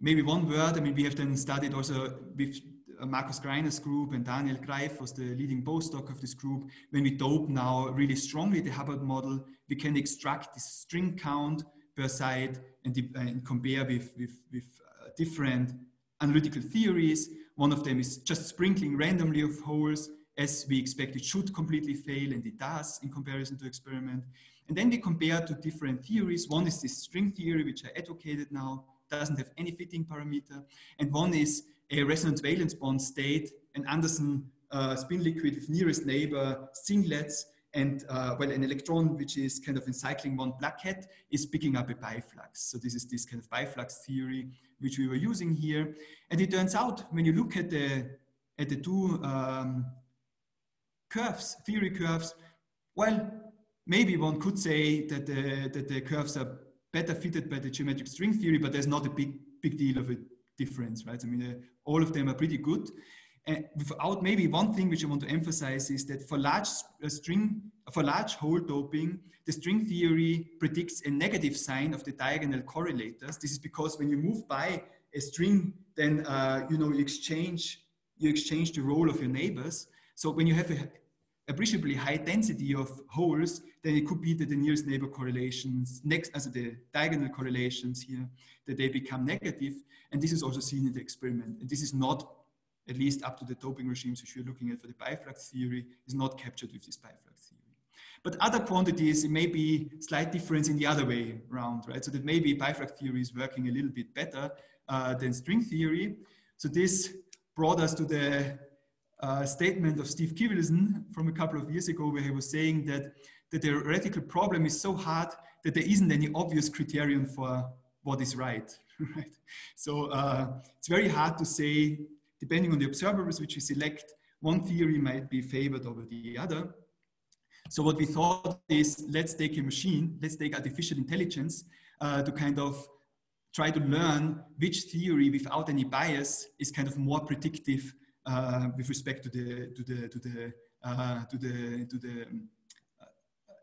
Maybe one word, I mean, we have then studied also with uh, Markus Greiner's group and Daniel Greif was the leading postdoc of this group. When we dope now really strongly the Hubbard model, we can extract the string count per side and, and compare with, with, with uh, different analytical theories. One of them is just sprinkling randomly of holes as we expect it should completely fail and it does in comparison to experiment. And then we compare to different theories. One is this string theory, which I advocated now, doesn't have any fitting parameter. And one is a resonance valence bond state, an Anderson uh, spin liquid with nearest neighbor singlets, and uh, well, an electron which is kind of encycling one plaquette is picking up a pi-flux. So this is this kind of pi-flux theory which we were using here. And it turns out when you look at the at the two um, curves, theory curves, well, maybe one could say that the, that the curves are better fitted by the geometric string theory, but there's not a big big deal of a difference, right? I mean, uh, all of them are pretty good. And without maybe one thing which I want to emphasize is that for large uh, string, for large hole doping, the string theory predicts a negative sign of the diagonal correlators. This is because when you move by a string, then uh, you know you exchange you exchange the role of your neighbors. So when you have a appreciably high density of holes, then it could be that the nearest neighbor correlations, next as the diagonal correlations here, that they become negative. And this is also seen in the experiment. And this is not at least up to the doping regimes which we're looking at for the pi-flux theory, is not captured with this pi-flux theory. But other quantities, it may be slight difference in the other way around, right? So that maybe pi-flux theory is working a little bit better uh, than string theory. So this brought us to the statement of Steve Kivelson from a couple of years ago where he was saying that the theoretical problem is so hard that there isn't any obvious criterion for what is right, right? So uh, it's very hard to say depending on the observables which we select, one theory might be favored over the other. So what we thought is, let's take a machine, let's take artificial intelligence uh, to kind of try to learn which theory without any bias is kind of more predictive with respect to the, to the, to the, uh, to the, to the um,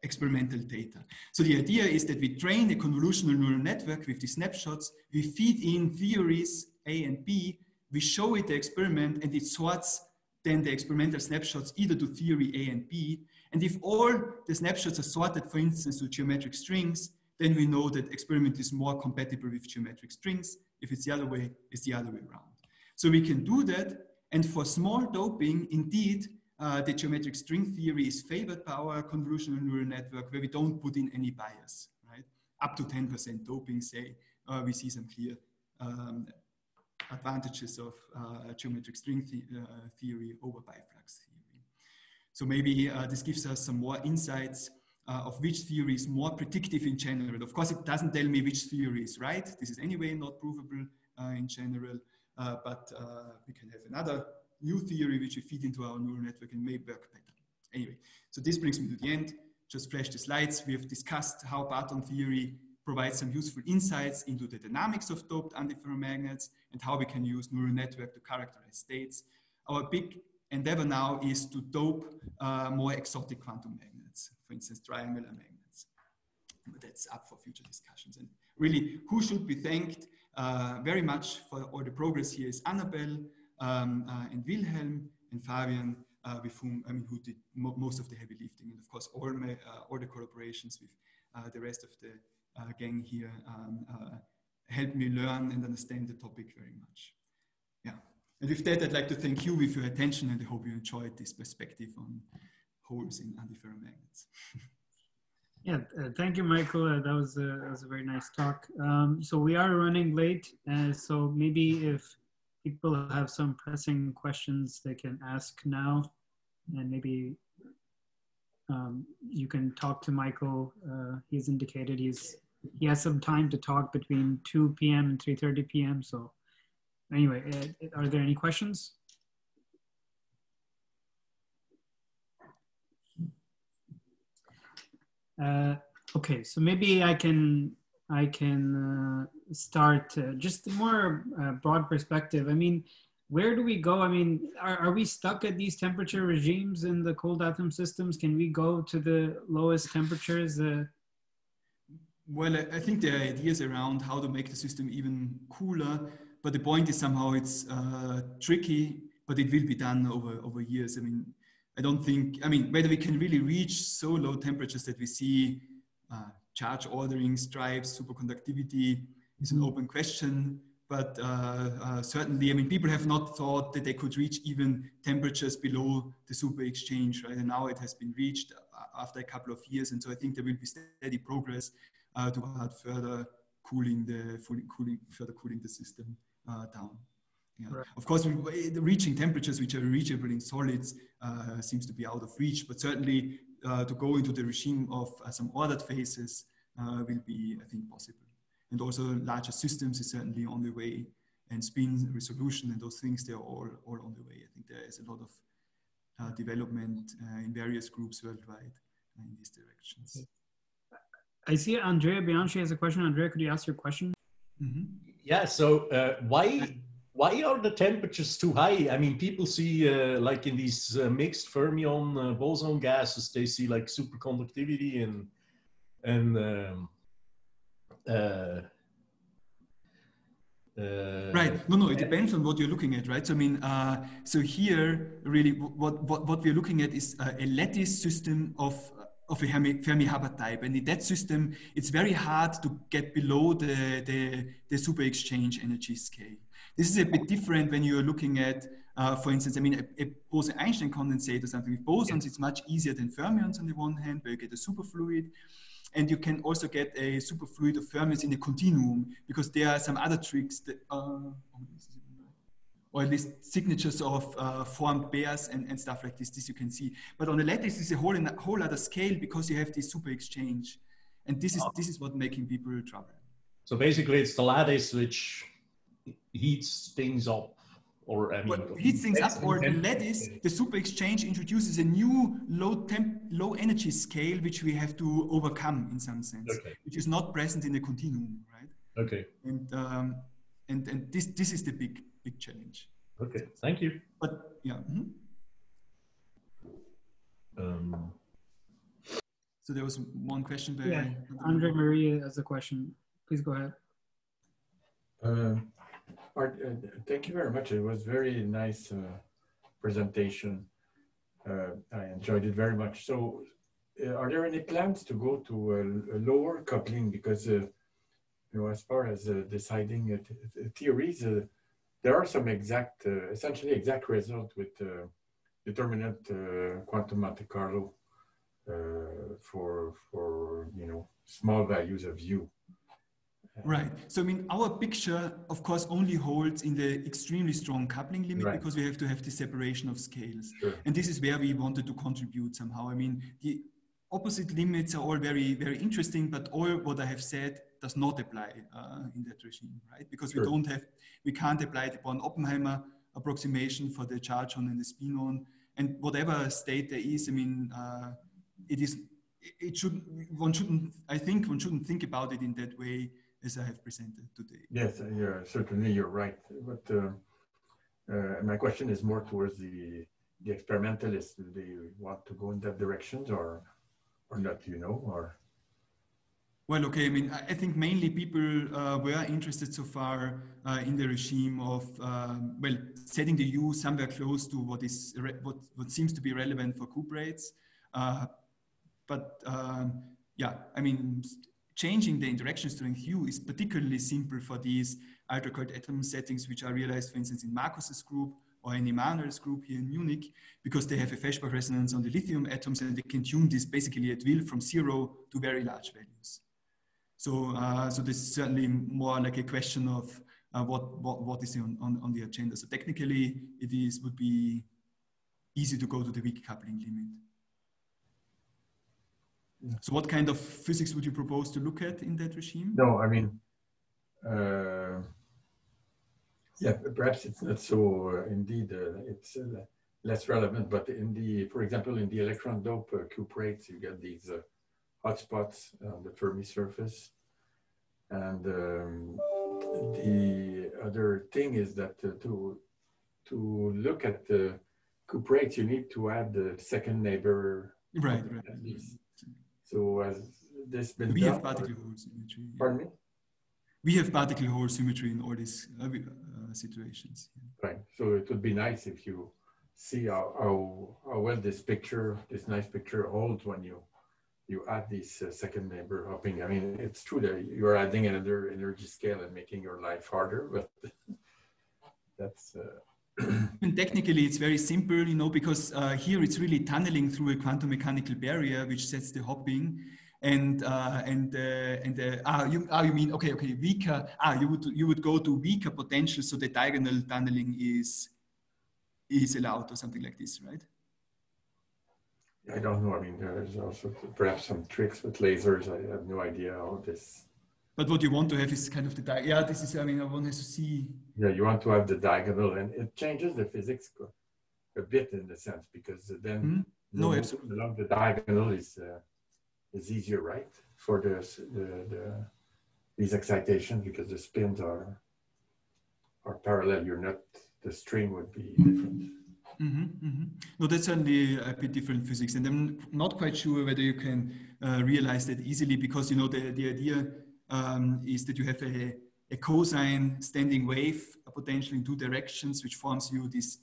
experimental data. So the idea is that we train a convolutional neural network with the snapshots, we feed in theories A and B, we show it the experiment and it sorts then the experimental snapshots either to theory A and B. And if all the snapshots are sorted, for instance, to geometric strings, then we know that experiment is more compatible with geometric strings. If it's the other way, it's the other way around. So we can do that. And for small doping, indeed, uh, the geometric string theory is favored by our convolutional neural network where we don't put in any bias, right? Up to 10% doping, say, uh, we see some clear um, advantages of uh, geometric string the uh, theory over pi-flux theory. So maybe uh, this gives us some more insights uh, of which theory is more predictive in general. Of course, it doesn't tell me which theory is right. This is anyway not provable in general, but we can have another new theory which we feed into our neural network and may work better. Anyway, so this brings me to the end. Just flash the slides. We have discussed how parton theory provides some useful insights into the dynamics of doped antiferromagnets and how we can use neural network to characterize states. Our big endeavor now is to dope uh, more exotic quantum magnets, for instance, triangular magnets. But that's up for future discussions. And really, who should be thanked uh, very much for all the progress here is Annabelle um, uh, and Wilhelm and Fabian, uh, with whom, I mean, who did mo most of the heavy lifting. And of course, all, my, uh, all the collaborations with uh, the rest of the uh, gang here um, uh, helped me learn and understand the topic very much. Yeah, And with that, I'd like to thank you with your attention and I hope you enjoyed this perspective on holes in antiferromagnets. Yeah, uh, thank you, Michael. Uh, that was a, that was a very nice talk. Um, so we are running late, uh, so maybe if people have some pressing questions, they can ask now, and maybe um, you can talk to Michael. Uh, he's indicated he's he has some time to talk between 2 p.m. and 3:30 p.m. So anyway, uh, are there any questions? Uh, okay, so maybe I can I can uh, start uh, just a more uh, broad perspective. I mean, where do we go? I mean, are, are we stuck at these temperature regimes in the cold atom systems? Can we go to the lowest temperatures? Uh? well, I think there are ideas around how to make the system even cooler, but the point is somehow it's uh, tricky, but it will be done over, over years. I mean, I don't think, I mean, whether we can really reach so low temperatures that we see uh, charge ordering, stripes, superconductivity is an open question. But uh, uh, certainly, I mean, people have not thought that they could reach even temperatures below the super exchange, right? And now it has been reached uh, after a couple of years. And so I think there will be steady progress uh, toward further cooling the, cooling, further cooling the system uh, down. Yeah. Right. Of course, we, reaching temperatures which are reachable in solids uh, seems to be out of reach, but certainly uh, to go into the regime of uh, some ordered phases uh, will be, I think, possible. And also larger systems is certainly on the way and spin resolution and those things, they're all, all on the way. I think there is a lot of uh, development uh, in various groups worldwide in these directions. I see Andrea Bianchi has a question. Andrea, could you ask your question? Mm -hmm. Yeah, so why why are the temperatures too high? I mean, people see uh, like in these uh, mixed fermion uh, boson gases, they see like superconductivity and and um, uh, uh, right. No, no. It depends on what you're looking at, right? So I mean, uh, so here really, what what what we're looking at is a lattice system of of a Fermi-Hubbard type, and in that system, it's very hard to get below the the, the super exchange energy scale. This is a bit different when you're looking at, uh, for instance, I mean, a, a Bose-Einstein condensate or something with bosons, it's much easier than fermions on the one hand, where you get a superfluid. And you can also get a superfluid of fermions in a continuum because there are some other tricks that, uh, or at least signatures of uh, formed pairs and, and stuff like this, this you can see. But on the lattice, it's a whole, a whole other scale because you have this super exchange. And this is, oh. this is what making people trouble. So basically it's the lattice which heats things up or I mean, well, heats things up or the lattice, the super exchange introduces a new low temp, low energy scale which we have to overcome in some sense, okay. which is not present in the continuum, right? Okay. And um, and and this this is the big big challenge. Okay, thank you. But yeah. Mm -hmm. um, so there was one question there. Yeah, Andre Maria has a question. Please go ahead. Uh, Art, uh, thank you very much. It was very nice uh, presentation. Uh, I enjoyed it very much. So, uh, are there any plans to go to a, lower coupling? Because uh, you know, as far as deciding theories, there are some exact, essentially exact results with determinant quantum Monte Carlo for for you know small values of u. Right. So I mean, our picture, of course, only holds in the extremely strong coupling limit right. because we have to have the separation of scales, sure. and this is where we wanted to contribute somehow. I mean, the opposite limits are all very, very interesting, but all what I have said does not apply uh, in that regime, right? Because sure. we don't have, we can't apply the Born-Oppenheimer approximation for the chargon and the spinon, and whatever state there is. I mean, uh, it is. It should one shouldn't. I think one shouldn't think about it in that way as I have presented today. Yes, yeah, certainly you're right. But uh, uh, my question is more towards the the experimentalists. Do they want to go in that direction, or or not? You know, or well, okay. I mean, I think mainly people uh, were interested so far uh, in the regime of um, well setting the U somewhere close to what is what what seems to be relevant for cuprates. Uh, but um, yeah, I mean, changing the interaction strength u is particularly simple for these ultra-cold atom settings, which are realized, for instance, in Markus's group or in Immanuel's group here in Munich, because they have a Feshbach resonance on the lithium atoms and they can tune this basically at will from zero to very large values. So, uh, so this is certainly more like a question of uh, what, what, what is on, on, on the agenda. So technically, it is would be easy to go to the weak coupling limit. So what kind of physics would you propose to look at in that regime? No, I mean, uh, yeah, perhaps it's not so, uh, indeed, uh, it's uh, less relevant, but in the, for example, in the electron dope uh, cuprates, you get these uh, hotspots on the Fermi surface. And um, the other thing is that to, to look at the cuprates, you need to add the second neighbor. Right, right. At least. So has this been we done? have particle hole symmetry. Pardon me? We have particle hole symmetry in all these uh, uh, situations. Right. So it would be nice if you see how, how, how well this picture, this nice picture holds when you you add this uh, second neighbor hopping. I mean, it's true that you're adding another energy scale and making your life harder, but that's. And technically, it's very simple, you know, because uh, here it's really tunneling through a quantum mechanical barrier, which sets the hopping. And uh, and uh, and uh, ah, you ah, you mean okay, okay, weaker. Ah, you would you would go to weaker potential, so the diagonal tunneling is is allowed or something like this, right? I don't know. I mean, there's also perhaps some tricks with lasers. I have no idea how this. But what you want to have is kind of the di- yeah. This is I mean I want to see. Yeah, you want to have the diagonal, and it changes the physics a bit in the sense because then mm-hmm. no, absolutely. along the diagonal is uh, is easier, right, for the, the the these excitations because the spins are are parallel. You're not the string would be different. Mm-hmm, mm-hmm. No, that's certainly a bit different physics, and I'm not quite sure whether you can uh, realize that easily because you know the the idea um, is that you have a, a cosine standing wave a potential in two directions, which forms you these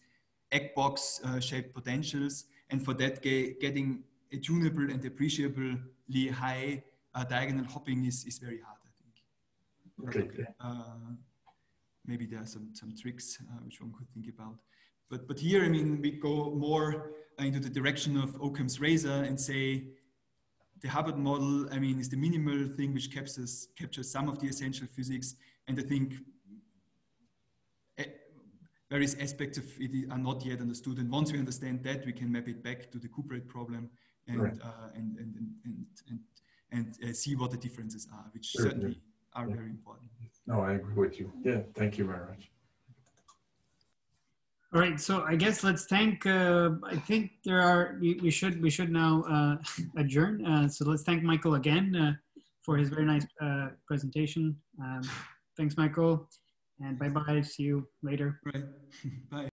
egg box uh, shaped potentials, and for that ge- getting a tunable and appreciably high uh, diagonal hopping is is very hard, I think. Okay. Uh, maybe there are some some tricks uh, which one could think about. But, but here, I mean, we go more into the direction of Occam's razor and say the Hubbard model, I mean, is the minimal thing which captures, captures some of the essential physics. And I think eh, various aspects of it are not yet understood. And once we understand that, we can map it back to the cuprate problem and, right. uh, and, and, and, and, and, uh, see what the differences are, which sure, certainly yeah. are yeah. very important. No, I agree with you. Yeah, thank you very much. All right, so I guess let's thank. Uh, I think there are. We, we should we should now uh, adjourn. Uh, so let's thank Michael again uh, for his very nice uh, presentation. Um, thanks, Michael, and bye bye. See you later. Right. bye.